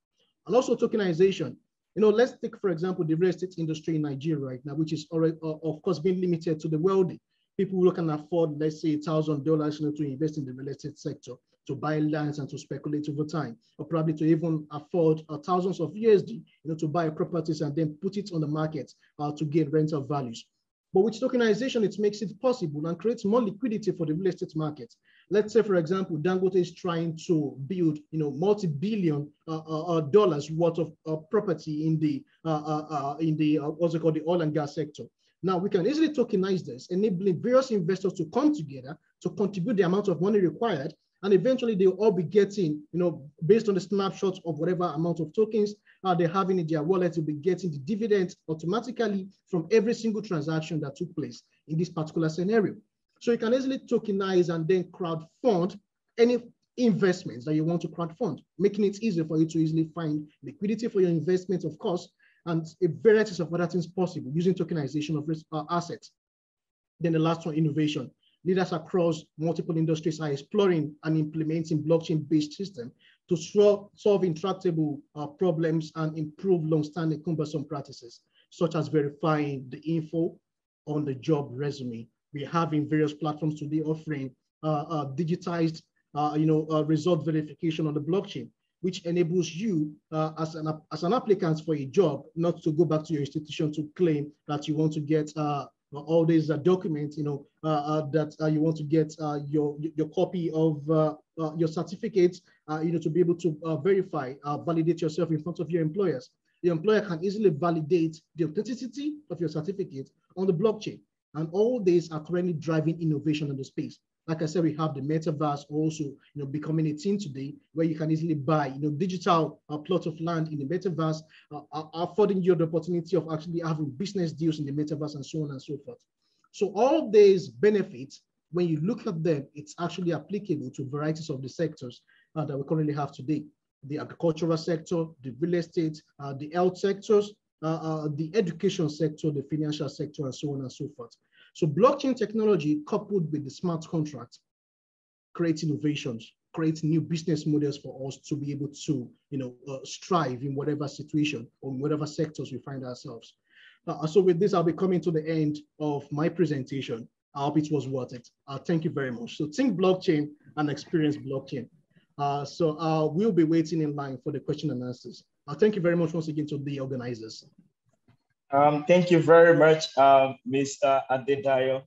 And also tokenization. You know, let's take, for example, the real estate industry in Nigeria right now, which is already, uh, of course, being limited to the wealthy. People who can afford, let's say, $1,000 you know, to invest in the real estate sector, to buy lands and to speculate over time, or probably to even afford uh, thousands of USD, you know, to buy properties and then put it on the market uh, to gain rental values. But with tokenization, it makes it possible and creates more liquidity for the real estate market. Let's say, for example, Dangote is trying to build, you know, multi-billion uh, uh, uh dollars worth of uh, property in the uh, uh, in the what's it called the oil and gas sector. Now we can easily tokenize this, enabling various investors to come together to contribute the amount of money required and eventually they'll all be getting, you know, based on the snapshots of whatever amount of tokens uh, they have in their wallet, will be getting the dividends automatically from every single transaction that took place in this particular scenario. So you can easily tokenize and then crowd fund any investments that you want to crowd fund, making it easier for you to easily find liquidity for your investment, of course, and a variety of other things possible using tokenization of risk, uh, assets. Then the last one, innovation leaders across multiple industries are exploring and implementing blockchain-based systems to solve intractable uh, problems and improve long-standing cumbersome practices, such as verifying the info on the job resume. We have in various platforms today offering uh, uh, digitized uh, you know, uh, result verification on the blockchain, which enables you uh, as, an, as an applicant for a job not to go back to your institution to claim that you want to get all these uh, documents, you know, uh, uh, that you want to get your your copy of your certificates, you know, to be able to verify, validate yourself in front of your employers. The employer can easily validate the authenticity of your certificate on the blockchain. And all these are currently driving innovation in the space. Like I said, we have the metaverse also, you know, becoming a thing today where you can easily buy, you know, digital uh, plot of land in the metaverse, uh, uh, affording you the opportunity of actually having business deals in the metaverse and so on and so forth. So all these benefits, when you look at them, it's actually applicable to varieties of the sectors uh, that we currently have today. The agricultural sector, the real estate, uh, the health sectors, uh, uh, the education sector, the financial sector, and so on and so forth. So blockchain technology coupled with the smart contract creates innovations, creates new business models for us to be able to, you know, uh, strive in whatever situation or whatever sectors we find ourselves. So with this, I'll be coming to the end of my presentation. I hope it was worth it. Uh, thank you very much. So think blockchain and experience blockchain. Uh, so uh, we'll be waiting in line for the question and answers. Uh, thank you very much once again to the organizers. Um, thank you very much, uh, Mr. Adetayo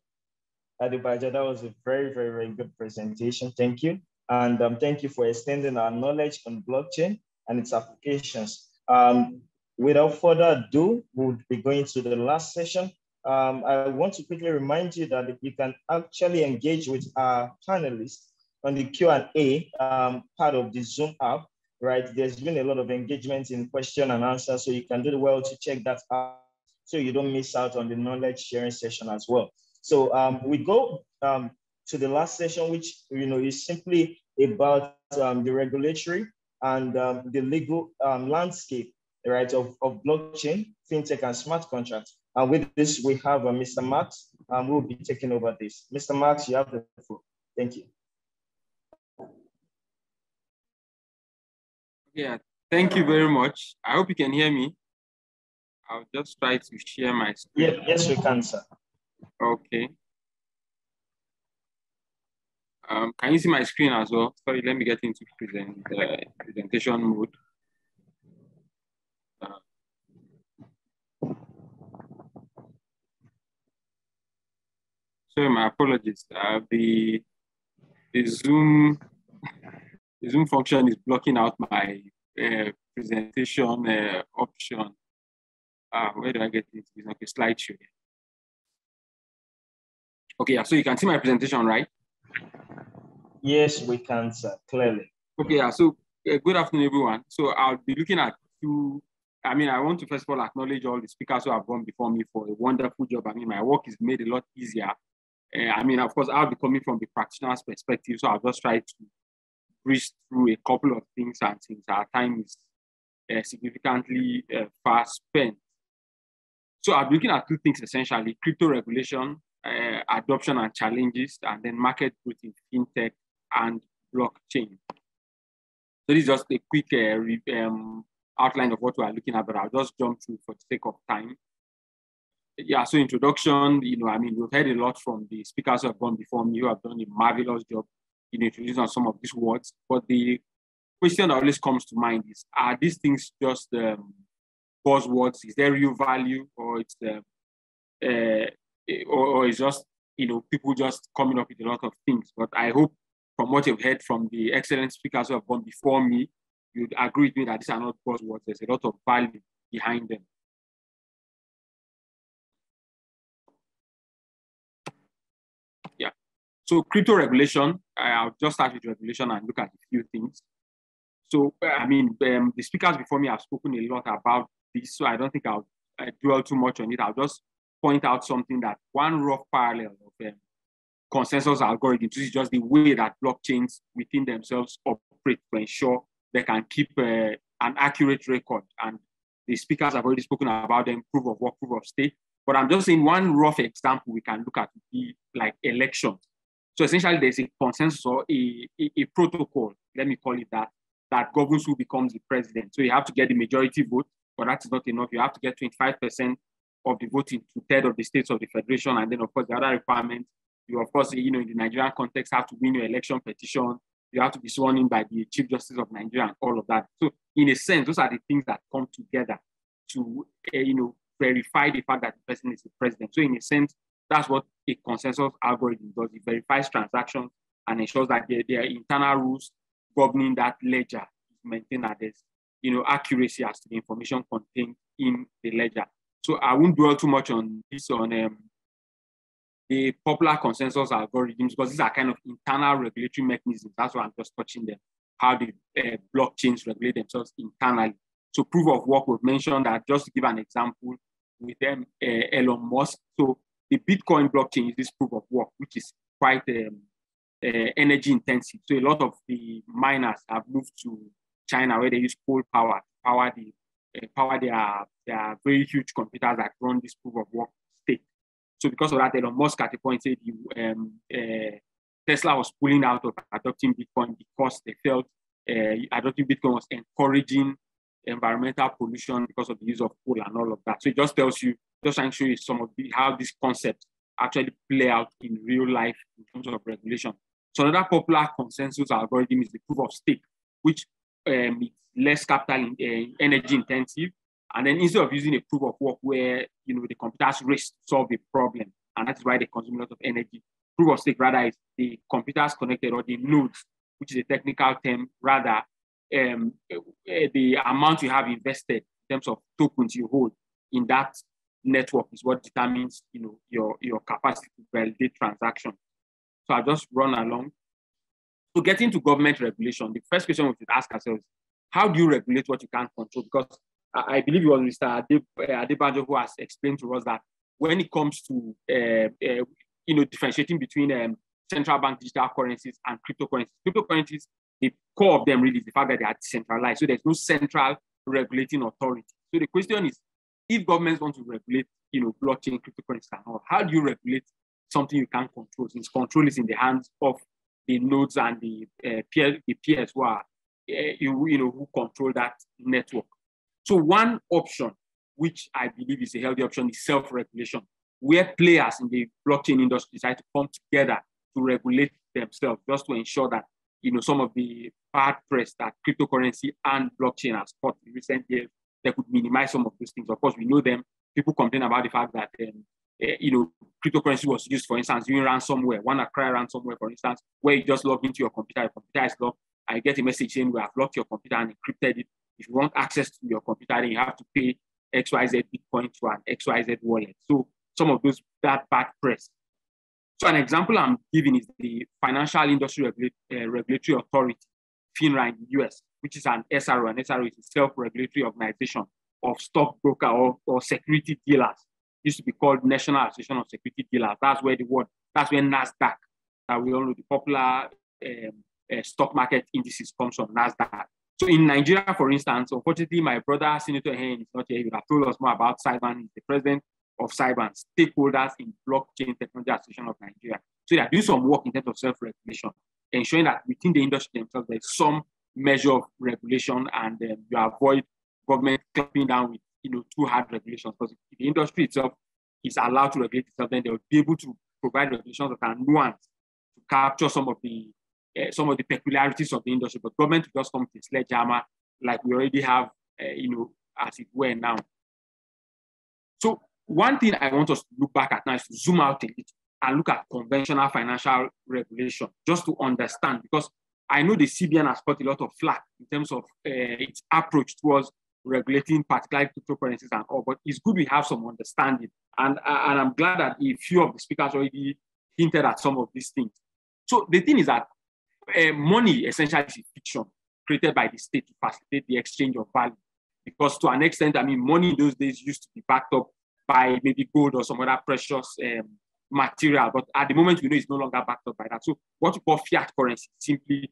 Adebajo. That was a very, very, very good presentation. Thank you. And um, thank you for extending our knowledge on blockchain and its applications. Um, without further ado, we'll be going to the last session. Um, I want to quickly remind you that you can actually engage with our panelists on the Q&A um, part of the Zoom app right? There's been a lot of engagement in question and answer, so you can do well to check that out so you don't miss out on the knowledge sharing session as well. So um, we go um, to the last session, which you know is simply about um, the regulatory and um, the legal um, landscape, right, of, of blockchain, fintech, and smart contracts. And with this, we have uh, Mr. Max, and we'll be taking over this. Mr. Max, you have the floor. Thank you. Yeah, thank you very much. I hope you can hear me. I'll just try to share my screen. Yeah, yes, we can, sir. Okay. Um, can you see my screen as well? Sorry, let me get into present uh, presentation mode. Uh, sorry, my apologies. Uh, the the Zoom the Zoom function is blocking out my uh, presentation uh, option. Ah, where do I get it? A slideshow. Okay, yeah, so you can see my presentation, right? Yes, we can, sir, clearly. Okay, yeah, so uh, good afternoon, everyone. So I'll be looking at two, I mean, I want to first of all acknowledge all the speakers who have gone before me for a wonderful job. I mean, my work is made a lot easier. Uh, I mean, of course, I'll be coming from the practitioner's perspective, so I'll just try to breeze through a couple of things and since our time is uh, significantly uh, fast spent. So I'm looking at two things essentially, crypto regulation, uh, adoption and challenges, and then market growth in fintech and blockchain. So this is just a quick uh, um, outline of what we are looking at, but I'll just jump through for the sake of time. Yeah, so introduction, you know, I mean, we've heard a lot from the speakers who have gone before me who have done a marvelous job introducing on some of these words. But the question that always comes to mind is, are these things just um, buzzwords? Is there real value or it's uh, or, or it's just, you know, people just coming up with a lot of things. But I hope from what you've heard from the excellent speakers who have gone before me, you'd agree with me that these are not buzzwords. There's a lot of value behind them. So crypto regulation, I'll just start with regulation and look at a few things. So, I mean, um, the speakers before me have spoken a lot about this, so I don't think I'll dwell too much on it. I'll just point out something that one rough parallel of um, consensus algorithms is just the way that blockchains within themselves operate to ensure they can keep uh, an accurate record. And the speakers have already spoken about them, proof of work, proof of stake. But I'm just saying one rough example we can look at would be like elections. So essentially, there's a consensus or a, a, a, protocol, let me call it that, that governs who becomes the president. So you have to get the majority vote, but that's not enough. You have to get 25% of the vote in two-thirds of the states of the federation. And then, of course, the other requirement, you, of course, you know, in the Nigerian context, have to win your election petition. You have to be sworn in by the Chief Justice of Nigeria and all of that. So in a sense, those are the things that come together to, uh, you know, verify the fact that the person is the president. So in a sense, that's what a consensus algorithm does. It verifies transactions and ensures that there, there are internal rules governing that ledger is maintained at this, you know, accuracy as to the information contained in the ledger. So I won't dwell too much on this on um, the popular consensus algorithms, because these are kind of internal regulatory mechanisms. That's why I'm just touching them, how the uh, blockchains regulate themselves internally. So proof of work, we've mentioned that just to give an example with them, uh, Elon Musk. So the Bitcoin blockchain is this proof of work, which is quite um, uh, energy intensive. So a lot of the miners have moved to China where they use coal power power the uh, power their, their very huge computers that run this proof of work state. So because of that, Elon Musk at the point said um, uh, Tesla was pulling out of adopting Bitcoin because they felt uh, adopting Bitcoin was encouraging environmental pollution because of the use of coal and all of that. So it just tells you, just trying to show you some of the, how these concepts actually play out in real life in terms of regulation. So another popular consensus algorithm is the proof of stake, which um, is less capital in, uh, energy intensive. And then instead of using a proof of work where you know the computers race to solve a problem, and that's why they consume a lot of energy. Proof of stake rather is the computers connected or the nodes, which is a technical term, rather um, uh, the amount you have invested in terms of tokens you hold in that network is what determines you know your your capacity to validate transactions. So I'll just run along. So getting to government regulation, the first question we should ask ourselves, how do you regulate what you can't control? Because I, I believe it was Mr. Uh, Adebanjo who has explained to us that when it comes to uh, uh, you know differentiating between um, central bank digital currencies and cryptocurrencies, cryptocurrencies, the core of them really is the fact that they are decentralized. So there's no central regulating authority. So the question is, if governments want to regulate, you know, blockchain, cryptocurrencies and all, how do you regulate something you can't control? Since control is in the hands of the nodes and the uh, peer, the peers who are, uh, you, you know, who control that network. So one option, which I believe is a healthy option, is self-regulation, where players in the blockchain industry decide to come together to regulate themselves, just to ensure that you know some of the bad press that cryptocurrency and blockchain has caught in recent years that could minimize some of those things. Of course, we know them. People complain about the fact that um, uh, you know cryptocurrency was used, for instance, doing ransomware, WannaCry ransomware, for instance, where you just log into your computer, your computer is locked. I get a message saying we have locked your computer and encrypted it. If you want access to your computer, then you have to pay XYZ Bitcoin to an XYZ wallet. So some of those that bad press. So an example I'm giving is the Financial Industry uh, Regulatory Authority, FINRA in the US which is an SRO. An SRO is a self-regulatory organization of stockbroker or, or security dealers. It used to be called National Association of Security Dealers. That's where the word, that's where NASDAQ, that we all know the popular um, uh, stock market indices comes from NASDAQ. So in Nigeria, for instance, unfortunately, my brother, Senator Hen, is not here. He would have told us more about SiBAN. He's the president of SiBAN, stakeholders in Blockchain Technology Association of Nigeria. So they are doing some work in terms of self-regulation, ensuring that within the industry themselves, there's some measure of regulation and um, you avoid government clamping down with you know too hard regulations because if the industry itself is allowed to regulate itself, then they'll be able to provide regulations that are nuanced to capture some of the uh, some of the peculiarities of the industry. But government just come to sledgehammer like we already have, uh, you know, as it were now. So one thing I want us to look back at now is to zoom out a little and look at conventional financial regulation just to understand because I know the CBN has got a lot of flack in terms of uh, its approach towards regulating particular cryptocurrencies and all, but it's good we have some understanding. And, and I'm glad that a few of the speakers already hinted at some of these things. So the thing is that uh, money essentially is a fiction created by the state to facilitate the exchange of value. Because to an extent, I mean, money those days used to be backed up by maybe gold or some other precious um, material, but at the moment we know it's no longer backed up by that. So what you call fiat currency simply,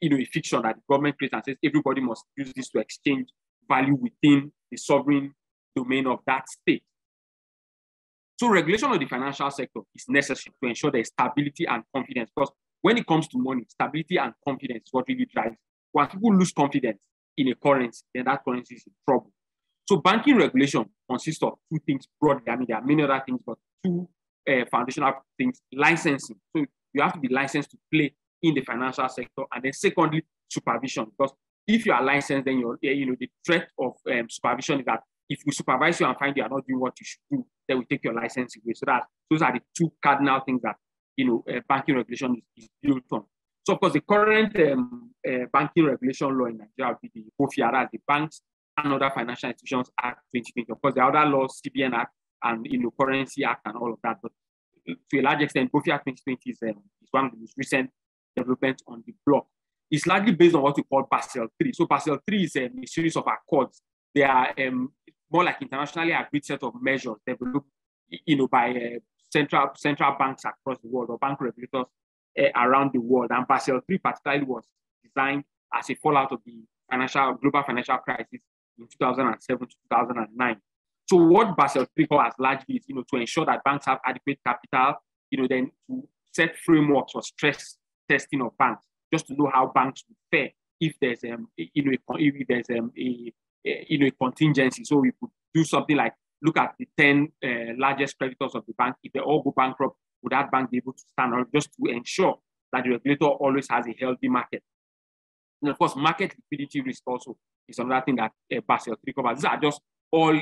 you know, a fiction that the government creates and says everybody must use this to exchange value within the sovereign domain of that state. So regulation of the financial sector is necessary to ensure is stability and confidence because when it comes to money, stability and confidence is what really drives. Once people lose confidence in a currency, then that currency is in trouble. So banking regulation consists of two things broadly. I mean, there are many other things, but two uh, foundational things, licensing. So you have to be licensed to play in the financial sector. And then secondly, supervision. Because if you are licensed, then you're, you know, the threat of um, supervision is that if we supervise you and find you are not doing what you should do, then we take your license away. So that those are the two cardinal things that, you know, uh, banking regulation is, is, built on. So of course, the current um, uh, banking regulation law in Nigeria would be the BOFIARA, the Banks and Other Financial Institutions Act 2020. Of course, the other laws, CBN Act, and you know currency act and all of that. But to a large extent, BOFIA 2020 is, um, is one of the most recent developments on the block. It's largely based on what we call Basel 3. So Basel 3 is um, a series of accords. They are um, more like internationally agreed set of measures developed you know, by uh, central, central banks across the world or bank regulators uh, around the world. And Basel 3 particularly was designed as a fallout of the financial global financial crisis in 2007 to 2009. So what Basel III has largely is, you know, to ensure that banks have adequate capital, you know, then to set frameworks for stress testing of banks, just to know how banks would fare if there's um, you know, if there's um, a, a you know a contingency. So we could do something like look at the 10 uh, largest creditors of the bank. If they all go bankrupt, would that bank be able to stand up just to ensure that the regulator always has a healthy market? And of course, market liquidity risk also is another thing that uh, Basel III covers. These are just all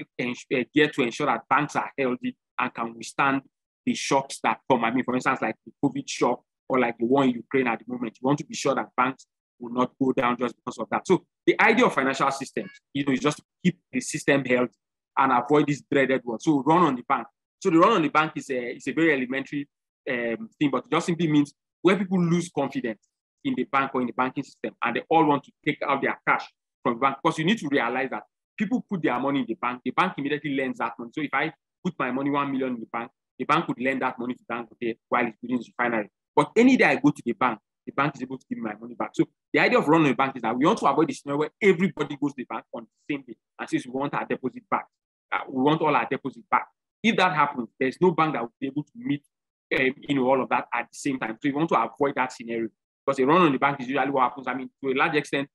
geared to ensure that banks are healthy and can withstand the shocks that come. I mean, for instance, like the COVID shock or like the one in Ukraine at the moment, you want to be sure that banks will not go down just because of that. So the idea of financial systems, you know, is just to keep the system healthy and avoid this dreaded one. So run on the bank. So the run on the bank is a, is a very elementary um, thing, but it just simply means where people lose confidence in the bank or in the banking system and they all want to take out their cash from the bank. Because you need to realize that people put their money in the bank, the bank immediately lends that money. So if I put my money, one million in the bank, the bank would lend that money to Dangote while it's building the refinery. But any day I go to the bank, the bank is able to give me my money back. So the idea of running a bank is that we want to avoid the scenario where everybody goes to the bank on the same day and says we want our deposit back. Uh, we want all our deposit back. If that happens, there's no bank that will be able to meet um, you know, all of that at the same time. So we want to avoid that scenario because a run on the bank is usually what happens. I mean, to a large extent,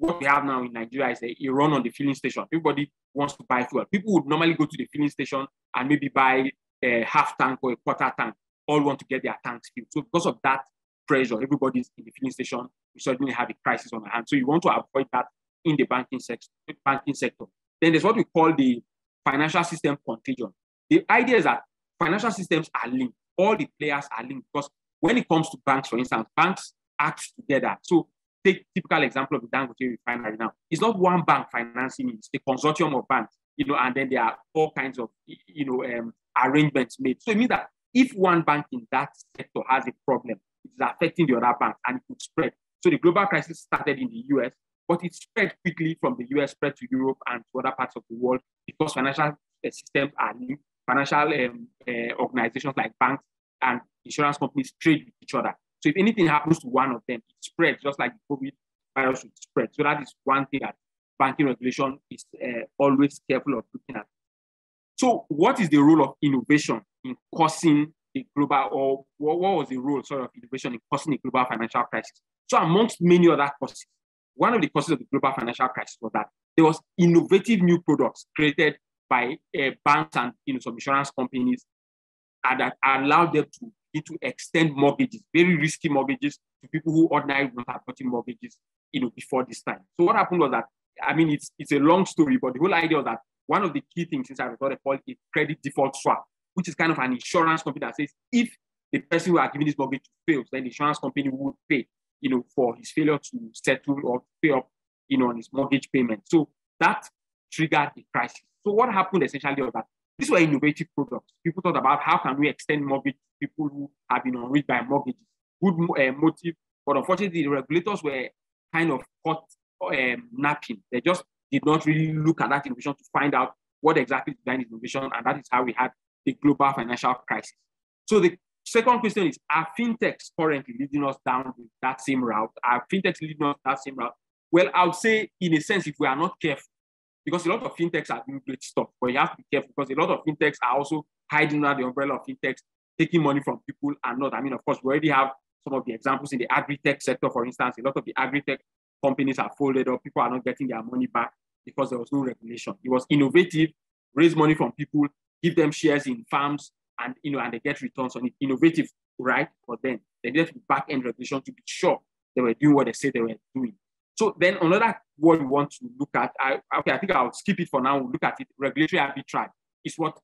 what we have now in Nigeria is a, a, run on the filling station. Everybody wants to buy fuel. People would normally go to the filling station and maybe buy a half tank or a quarter tank. All want to get their tanks filled. So because of that pressure, everybody's in the filling station. We suddenly have a crisis on our hands. So you want to avoid that in the banking sector. Banking sector. Then there's what we call the financial system contagion. The idea is that financial systems are linked. All the players are linked because when it comes to banks, for instance, banks act together. So take typical example of the Dangote refinery now. It's not one bank financing it, it's a consortium of banks, you know, and then there are all kinds of, you know, um, arrangements made. So it means that if one bank in that sector has a problem, it is affecting the other banks and it could spread. So the global crisis started in the US, but it spread quickly from the US, spread to Europe and to other parts of the world because financial uh, systems are linked. Financial um, uh, organizations like banks and insurance companies trade with each other. So if anything happens to one of them, it spreads just like the COVID virus would spread. So that is one thing that banking regulation is uh, always careful of looking at. So what is the role of innovation in causing the global, or what, what was the role sorry, of innovation in causing the global financial crisis? So amongst many other causes, one of the causes of the global financial crisis was that there was innovative new products created by uh, banks and you know, some insurance companies that allowed them to to extend mortgages, very risky mortgages to people who ordinarily would not have gotten mortgages, you know, before this time. So what happened was that, I mean, it's it's a long story, but the whole idea was that one of the key things since I recorded called a credit default swap, which is kind of an insurance company that says if the person who are giving this mortgage fails, then the insurance company would pay, you know, for his failure to settle or pay up, you know, on his mortgage payment. So that triggered the crisis. So what happened essentially was that these were innovative products. People thought about how can we extend mortgage to people who have been unreached by mortgages. Good uh, motive, but unfortunately, the regulators were kind of caught um, napping. They just did not really look at that innovation to find out what exactly is behind innovation, and that is how we had the global financial crisis. So the second question is: Are fintechs currently leading us down that same route? Are fintechs leading us that same route? Well, I would say, in a sense, if we are not careful, because a lot of fintechs are doing great stuff, but you have to be careful because a lot of fintechs are also hiding under the umbrella of fintechs, taking money from people and not. I mean, of course, we already have some of the examples in the agri-tech sector, for instance. A lot of the agri-tech companies are folded up. People are not getting their money back because there was no regulation. It was innovative, raise money from people, give them shares in farms, and you know, and they get returns on it. Innovative, right? But then they to back-end regulation to be sure they were doing what they said they were doing. So then another word we want to look at, I, okay, I think I'll skip it for now. We'll look at it. Regulatory arbitrage is what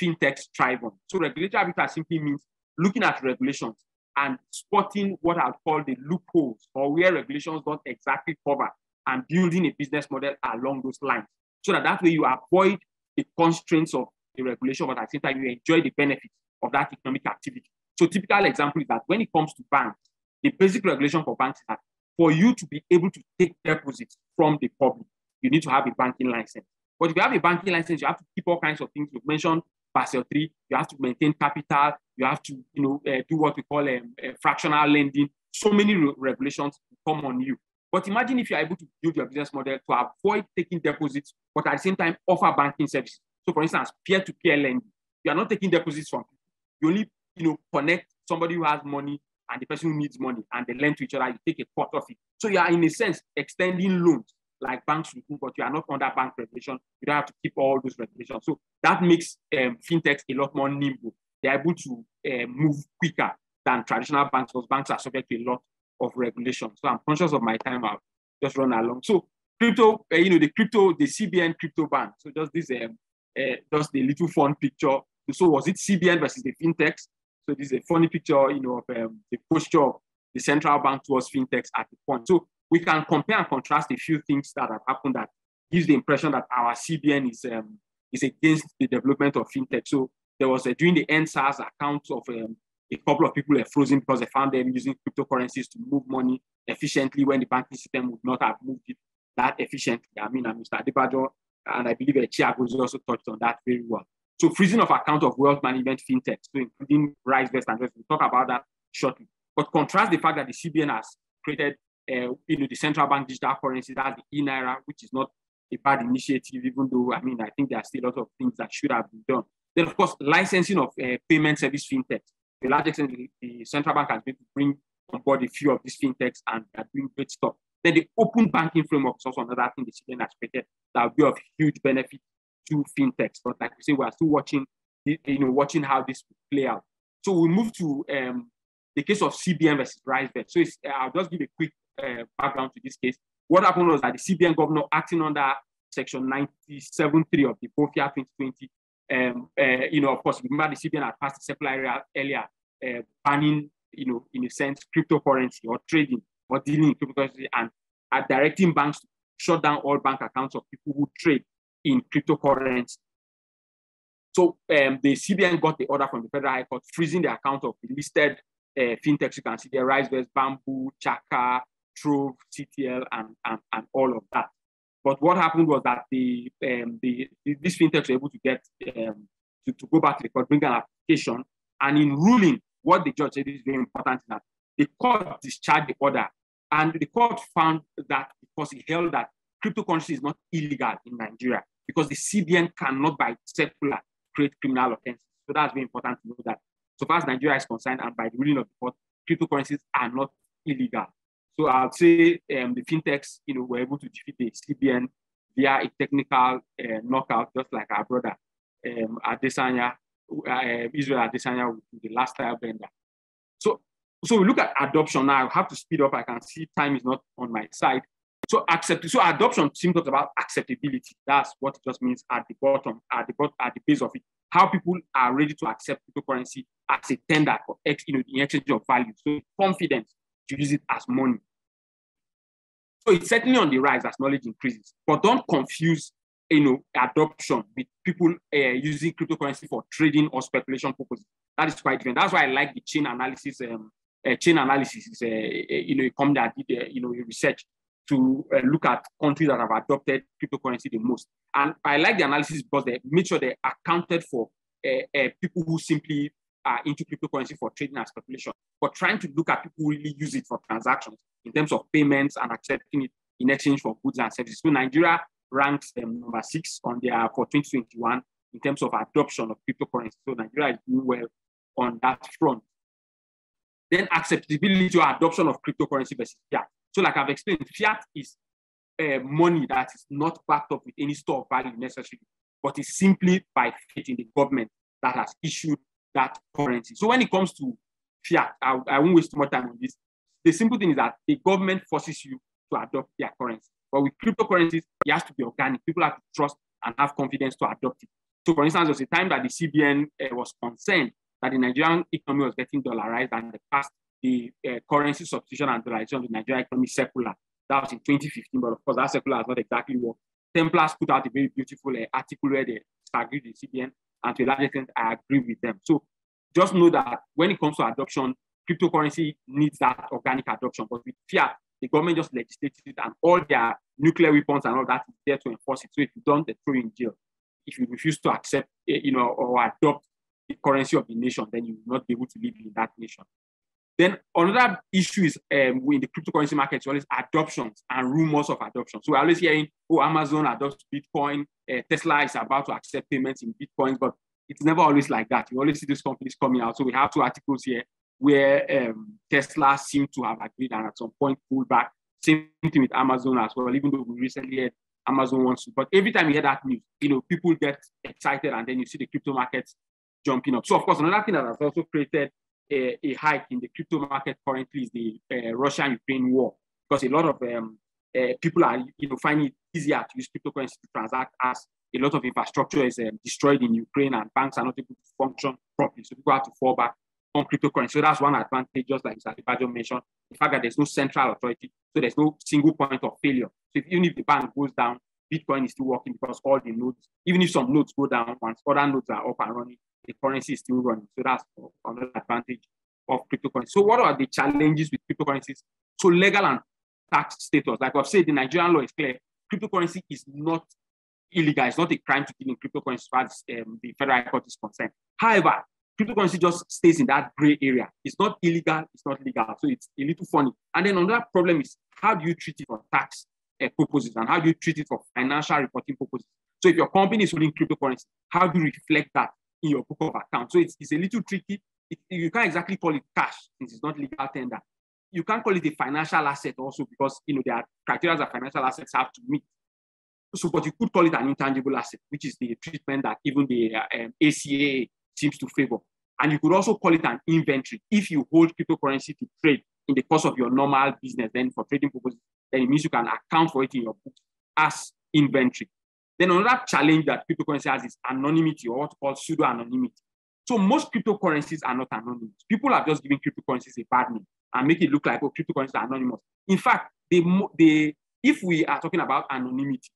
fintechs thrive on. So regulatory arbitrage simply means looking at regulations and spotting what I'd call the loopholes or where regulations don't exactly cover and building a business model along those lines. So that that way you avoid the constraints of the regulation, but at the same time you enjoy the benefits of that economic activity. So typical example is that when it comes to banks, the basic regulation for banks is that for you to be able to take deposits from the public, you need to have a banking license. But if you have a banking license, you have to keep all kinds of things. You've mentioned Basel 3, you have to maintain capital, you have to you know, uh, do what we call um, uh, fractional lending. So many re- regulations come on you. But imagine if you're able to build your business model to avoid taking deposits, but at the same time offer banking services. So, for instance, peer-to-peer lending. You are not taking deposits from people. You only, you know, connect somebody who has money and the person who needs money, and they lend to each other. You take a cut of it. So you are, in a sense, extending loans like banks do, but you are not under bank regulation. You don't have to keep all those regulations. So that makes um, fintechs a lot more nimble. They're able to uh, move quicker than traditional banks because banks are subject to a lot of regulation. So I'm conscious of my time. I'll just run along. So crypto, uh, you know, the crypto, the CBN crypto bank. So just this, um, uh, just the little fun picture. So was it CBN versus the fintechs? So this is a funny picture, you know, of um, the posture of the central bank towards fintechs at the point. So we can compare and contrast a few things that have happened that gives the impression that our CBN is um, is against the development of fintech. So there was a, during the EndSARS account of um, a couple of people were frozen because they found them using cryptocurrencies to move money efficiently when the banking system would not have moved it that efficiently. I mean, Mr. Adebajo and I believe Chiago also touched on that very well. So freezing of account of wealth management fintech, so including RiseVest and Rest. We'll talk about that shortly. But contrast the fact that the CBN has created, uh, you know, the central bank digital currency, that's the e-Naira, which is not a bad initiative, even though, I mean, I think there are still a lot of things that should have been done. Then, of course, licensing of uh, payment service fintechs. To a large extent, the, the, central bank has been to bring on board a few of these fintechs and are doing great stuff. Then the open banking framework is also another thing the CBN has created that will be of huge benefit to fintechs. But like we say, we are still watching, you know, watching how this will play out. So we move to um, the case of CBN versus RiseVest. So uh, I'll just give a quick uh, background to this case. What happened was that the CBN governor acting under section 97.3 of the BOFIA 2020, um, uh, you know, of course, remember the CBN had passed a circular earlier uh, banning, you know, in a sense, cryptocurrency or trading or dealing in cryptocurrency and are directing banks to shut down all bank accounts of people who trade in cryptocurrency. So um, the CBN got the order from the Federal High Court freezing the account of the listed uh, fintechs. You can see there, RiseVest, Bamboo, Chaka, Trove, CTL, and, and, and all of that. But what happened was that the, um, the, the these fintechs were able to get um, to, to go back to the court, bring an application, and in ruling, what the judge said is very important is that the court discharged the order, and the court found that because he held that cryptocurrency is not illegal in Nigeria, because the CBN cannot, by circular, create criminal offenses. So that's very important to know that. So far as Nigeria is concerned, and by the ruling of the court, cryptocurrencies are not illegal. So I'll say um, the fintechs, you know, were able to defeat the CBN via a technical uh, knockout, just like our brother um, Adesanya, uh, Israel Adesanya, the Last Stylebender. So, so we look at adoption now. I have to speed up. I can see time is not on my side. So accept. So adoption seems about acceptability. That's what it just means at the bottom, at the bottom, at the base of it. How people are ready to accept cryptocurrency as a tender for ex, you know, the exchange of value. So confidence to use it as money. So it's certainly on the rise as knowledge increases. But don't confuse, you know, adoption with people uh, using cryptocurrency for trading or speculation purposes. That is quite different. That's why I like the Chainalysis. Um, uh, Chainalysis is, uh, you know, a that did, you know, research to uh, look at countries that have adopted cryptocurrency the most. And I like the analysis because they make sure they accounted for uh, uh, people who simply are into cryptocurrency for trading and speculation, but trying to look at people who really use it for transactions in terms of payments and accepting it in exchange for goods and services. So Nigeria ranks um, number six on their for 2021 in terms of adoption of cryptocurrency. So Nigeria is doing well on that front. Then acceptability or adoption of cryptocurrency versus fiat. So, like I've explained, fiat is uh, money that is not backed up with any store of value necessarily, but is simply by faith in the government that has issued that currency. So, when it comes to fiat, I, I won't waste more time on this. The simple thing is that the government forces you to adopt their currency. But with cryptocurrencies, it has to be organic. People have to trust and have confidence to adopt it. So, for instance, there was a time that the CBN uh, was concerned that the Nigerian economy was getting dollarized and the past the uh, currency substitution and dollarization of the Nigerian economy circular. That was in 2015, but of course, that circular has not exactly worked. Templars put out a very beautiful uh, article where they with the CBN, and to a large extent, I agree with them. So just know that when it comes to adoption, cryptocurrency needs that organic adoption. But with fiat, the government just legislated it and all their nuclear weapons and all that is there to enforce it. So if you don't, they throw you in jail. If you refuse to accept, eh, you know, or adopt the currency of the nation, then you will not be able to live in that nation. Then another issue is um, in the cryptocurrency market, always adoptions and rumors of adoption. So we're always hearing, oh, Amazon adopts Bitcoin, uh, Tesla is about to accept payments in Bitcoins, but it's never always like that. You always see these companies coming out. So we have two articles here where um, Tesla seemed to have agreed and at some point pulled back. Same thing with Amazon as well, even though we recently had Amazon wants to. But every time you hear that news, you know, people get excited and then you see the crypto markets jumping up. So of course, another thing that has also created a, a hike in the crypto market currently is the uh, Russia-Ukraine war, because a lot of um, uh, people are you know finding it easier to use cryptocurrency to transact as a lot of infrastructure is um, destroyed in Ukraine and banks are not able to function properly. So people have to fall back on cryptocurrency. So that's one advantage, just like Mr. Adebajo mentioned, the fact that there's no central authority, so there's no single point of failure. So if, even if the bank goes down, Bitcoin is still working because all the nodes, even if some nodes go down, once other nodes are up and running, the currency is still running. So that's another advantage of cryptocurrency. So what are the challenges with cryptocurrencies? So legal and tax status, like I've said, the Nigerian law is clear. Cryptocurrency is not illegal. It's not a crime to deal in cryptocurrency as far as um, the federal court is concerned. However, cryptocurrency just stays in that gray area. It's not illegal, it's not legal. So it's a little funny. And then another problem is how do you treat it for tax uh, purposes and how do you treat it for financial reporting purposes? So if your company is holding cryptocurrency, how do you reflect that in your book of account? So it's, it's a little tricky. You can't exactly call it cash since it's not legal tender. You can't call it a financial asset also because you know there are criteria that financial assets have to meet. So, but you could call it an intangible asset, which is the treatment that even the um, ACA seems to favor. And you could also call it an inventory. If you hold cryptocurrency to trade in the course of your normal business, then for trading purposes, then it means you can account for it in your books as inventory. Then another challenge that cryptocurrency has is anonymity or what's called pseudo anonymity. So most cryptocurrencies are not anonymous. People are just giving cryptocurrencies a bad name and make it look like oh cryptocurrencies are anonymous. In fact, they, they if we are talking about anonymity,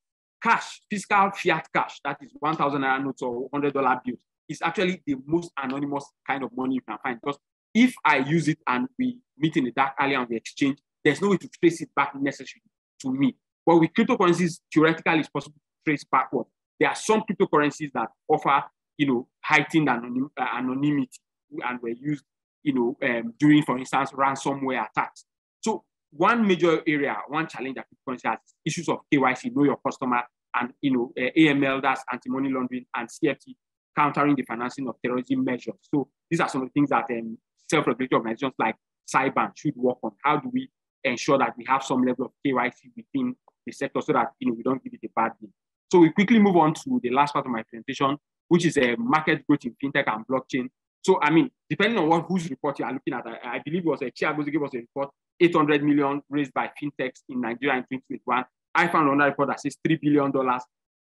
cash, physical fiat cash, that is 1,000 naira notes or $100 bills, is actually the most anonymous kind of money you can find. Because if I use it and we meet in the dark alley on the exchange, there's no way to trace it back necessarily to me. But with cryptocurrencies, theoretically, it's possible trace backward. There are some cryptocurrencies that offer, you know, heightened anonym, uh, anonymity and were used, you know, um, during, for instance, ransomware attacks. So one major area, one challenge that cryptocurrency has issues of KYC, know your customer, and you know, uh, AML, that's anti-money laundering, and CFT, countering the financing of terrorism measures. So these are some of the things that um, self-regulatory organizations like SiBAN should work on. How do we ensure that we have some level of KYC within the sector so that you know we don't give it a bad name? So we quickly move on to the last part of my presentation, which is a uh, market growth in fintech and blockchain. So I mean, depending on what whose report you are looking at, I, I believe it was a Chiagozie gave us a report, 800 million raised by fintechs in Nigeria in 2021. I found another report that says $3 billion.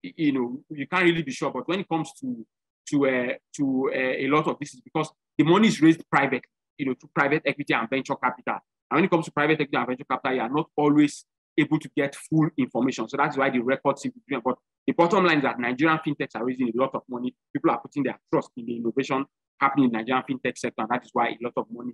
You know, you can't really be sure, but when it comes to to uh, to uh, a lot of this is because the money is raised private, you know, to private equity and venture capital. And when it comes to private equity and venture capital, you are not always able to get full information. So that's why the records seem to be But the bottom line is that Nigerian fintechs are raising a lot of money. People are putting their trust in the innovation happening in Nigerian fintech sector, and that is why a lot of money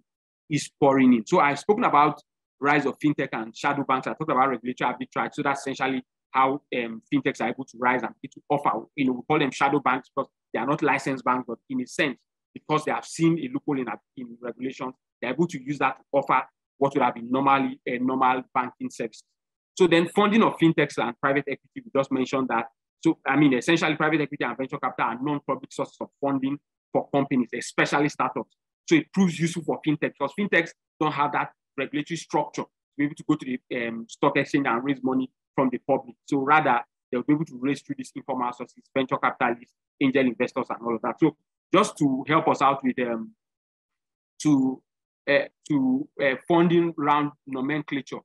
is pouring in. So I've spoken about rise of fintech and shadow banks. I talked about regulatory arbitrage. So that's essentially how um, fintechs are able to rise and to offer. You know, we call them shadow banks because they are not licensed banks, but in a sense, because they have seen a loophole in, in regulations, they're able to use that to offer what would have been normally a normal banking service. So then funding of fintechs and private equity, we just mentioned that. So, I mean, essentially private equity and venture capital are non-public sources of funding for companies, especially startups. So it proves useful for fintech because fintechs don't have that regulatory structure to be able to go to the um, stock exchange and raise money from the public. So rather, they'll be able to raise through these informal sources, venture capitalists, angel investors, and all of that. So just to help us out with um, to uh, to uh, funding round nomenclature,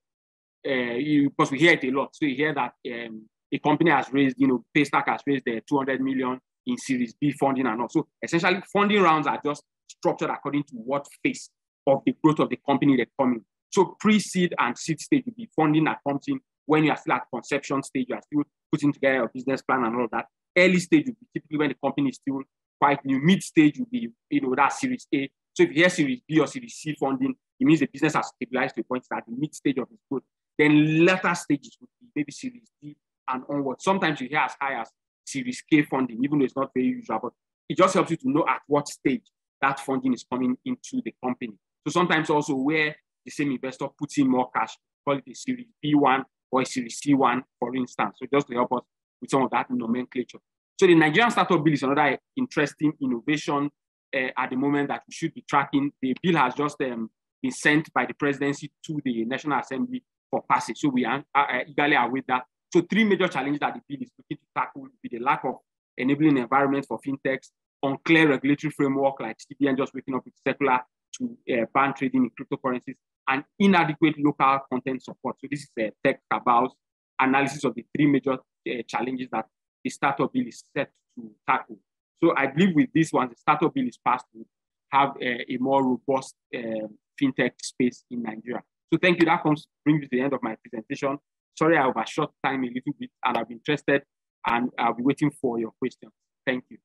you, because we hear it a lot. So you hear that um, a company has raised, you know, Paystack has raised their 200 million in Series B funding and all. So essentially, funding rounds are just structured according to what phase of the growth of the company they're coming. So pre-seed and seed stage will be funding that comes in when you are still at conception stage, you are still putting together your business plan and all that. Early stage would be typically when the company is still quite new. Mid stage would be, you know, that Series A. So if you hear Series B or Series C funding, it means the business has stabilized to a point that the mid stage of its growth. Then later stages would be maybe Series D and onward. Sometimes you hear as high as Series K funding, even though it's not very usual, but it just helps you to know at what stage that funding is coming into the company. So sometimes also where the same investor puts in more cash, call it a Series B1 or a Series C1, for instance. So just to help us with some of that nomenclature. So the Nigerian Startup Bill is another interesting innovation uh, at the moment that we should be tracking. The bill has just um, been sent by the presidency to the National Assembly for passage. So we are uh, eagerly await that. So three major challenges that the bill is looking to tackle would be the lack of enabling environment for fintechs, unclear regulatory framework like CBN just waking up with circular to uh, ban trading in cryptocurrencies, and inadequate local content support. So this is a tech about analysis of the three major uh, challenges that the startup bill is set to tackle. So I believe with this one, the startup bill is passed to have a, a more robust um, fintech space in Nigeria. So thank you. That comes brings me to the end of my presentation. Sorry, I overshot time a little bit, and I've been interested, and I'll be waiting for your questions. Thank you.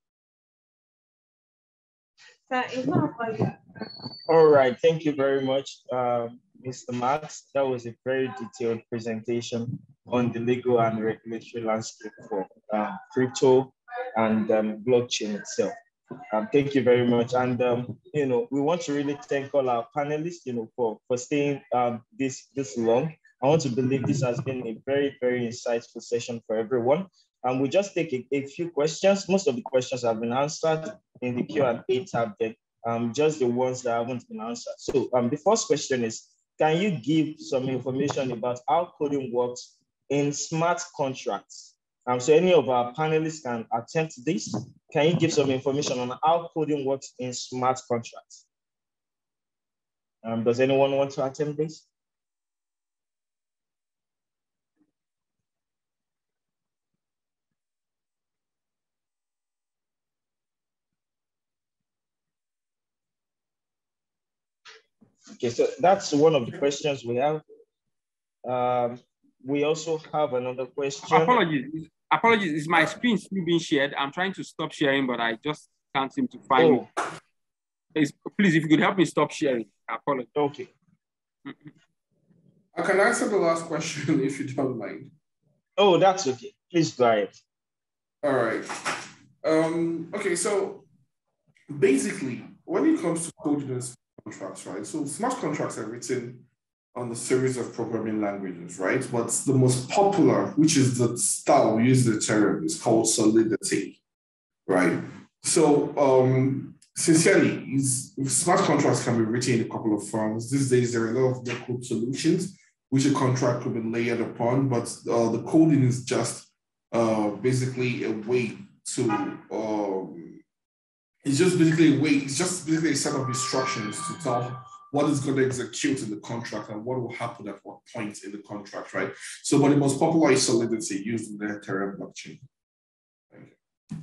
All right, thank you very much, um, Mr. Max. That was a very detailed presentation on the legal and regulatory landscape for um, crypto and um, blockchain itself. Um, thank you very much. And, um, you know, we want to really thank all our panelists, you know, for, for staying um, this, this long. I want to believe this has been a very, very insightful session for everyone. And we'll just take a, a few questions. Most of the questions have been answered in the Q&A tab then, um, just the ones that haven't been answered. So um, the first question is, can you give some information about how coding works in smart contracts? Um, so any of our panelists can attempt this. Can you give some information on how coding works in smart contracts? Um, does anyone want to attempt this? Okay, so that's one of the questions we have. Um, we also have another question. Apologies, apologies. Is my screen still being shared? I'm trying to stop sharing, but I just can't seem to find oh. it. Please, if you could help me stop sharing. Apologies. Okay. I can answer the last question if you don't mind. Oh, that's okay. Please go ahead. All right. Um, okay, so basically, when it comes to coding contracts, right? So smart contracts are written on a series of programming languages, right? But the most popular, which is the style we use the term, is called Solidity, right? So um, sincerely, smart contracts can be written in a couple of forms. These days, there are a lot of no-code solutions which a contract could be layered upon, but uh, the coding is just uh, basically a way to um, it's just basically a way, it's just basically a set of instructions to tell what is going to execute in the contract and what will happen at what point in the contract, right? So, but the most popular is Solidity used in the Ethereum blockchain. Thank you.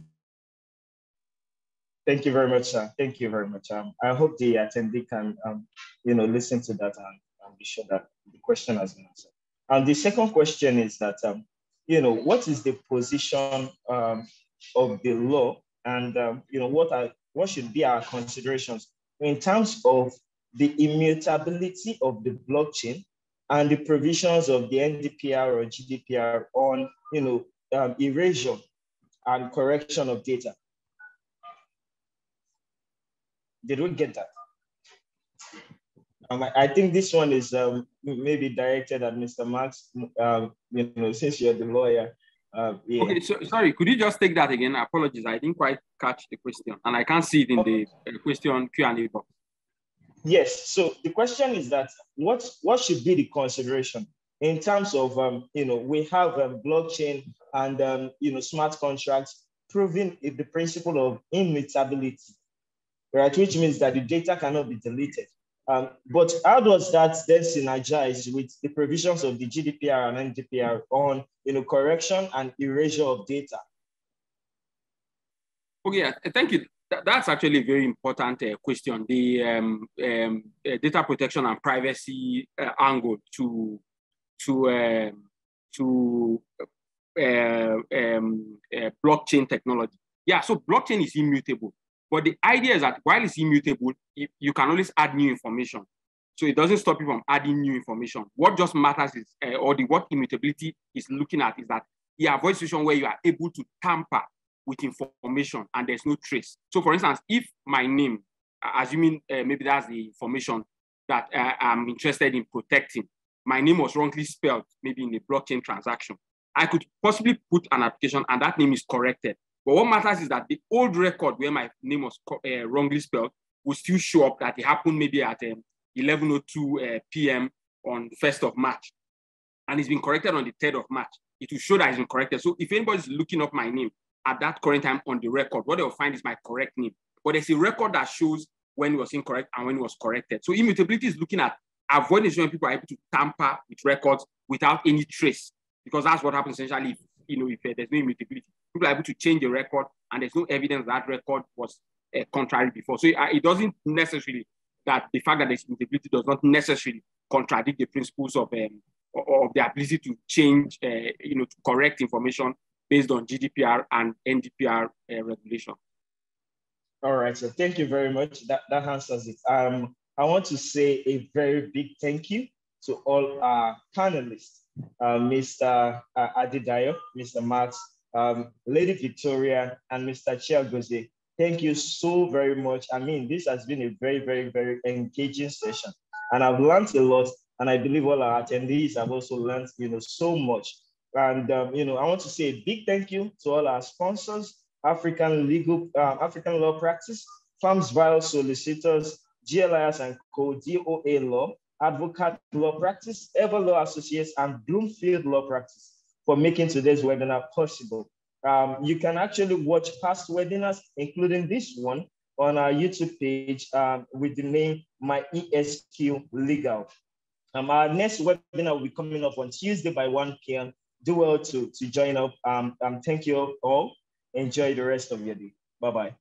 Thank you very much, sir. Thank you very much. Um, I hope the attendee can, um, you know, listen to that and, and be sure that the question has been answered. And the second question is that, um, you know, what is the position um, of the law and um, you know what are what should be our considerations in terms of the immutability of the blockchain and the provisions of the NDPR or GDPR on you know um, erasure and correction of data. Did we get that? Um, I think this one is um, maybe directed at Mr. Max, um, you know, since you're the lawyer. Uh, yeah. Okay, so, sorry, could you just take that again? Apologies, I didn't quite catch the question, and I can't see it in the uh, question Q&A box. Yes, so the question is that what, what should be the consideration in terms of, um, you know, we have um, blockchain and, um, you know, smart contracts proving the principle of immutability, right? Which means that the data cannot be deleted. Um, but how does that then synergize with the provisions of the GDPR and NDPR on you know, correction and erasure of data? Okay, thank you. That's actually a very important uh, question. The um, um, uh, data protection and privacy uh, angle to to um, to uh, um, blockchain technology. Yeah, so blockchain is immutable. But the idea is that while it's immutable, you can always add new information. So it doesn't stop you from adding new information. What just matters is, uh, or the what immutability is looking at is that you avoid situation where you are able to tamper with information and there's no trace. So for instance, if my name, assuming uh, maybe that's the information that uh, I'm interested in protecting, my name was wrongly spelled, maybe in a blockchain transaction, I could possibly put an application and that name is corrected. But what matters is that the old record where my name was uh, wrongly spelled will still show up that it happened maybe at um, 11.02 uh, p.m. on the 1st of March. And it's been corrected on the 3rd of March. It will show that it's been corrected. So if anybody's looking up my name at that current time on the record, what they'll find is my correct name. But there's a record that shows when it was incorrect and when it was corrected. So immutability is looking at avoiding when people are able to tamper with records without any trace, because that's what happens essentially if, you know, if uh, there's no immutability. People are able to change the record and there's no evidence that record was uh, contrary before. So uh, it doesn't necessarily that the fact that there's immutability does not necessarily contradict the principles of um, of the ability to change, uh, you know, to correct information based on GDPR and NDPR uh, regulation. All right, so thank you very much. That, that answers it. Um, I want to say a very big thank you to all our panelists, uh, Mr. Uh, Adetayo, Mr. Max, um, Lady Victoria, and Mr. Chiagozie. Thank you so very much. I mean, this has been a very, very, very engaging session. And I've learned a lot. And I believe all our attendees have also learned, you know, so much. And, um, you know, I want to say a big thank you to all our sponsors, African Legal, uh, African Law Practice, Famsville Solicitors, GLIS and Co, DOA Law, Advocate Law Practice, Ever Law Associates, and Bloomfield Law Practice for making today's webinar possible. Um, you can actually watch past webinars, including this one, on our YouTube page um, with the name My ESQ Legal. Um, our next webinar will be coming up on Tuesday by 1 p.m. Do well to, to join up. Um, um, thank you all. Enjoy the rest of your day. Bye-bye.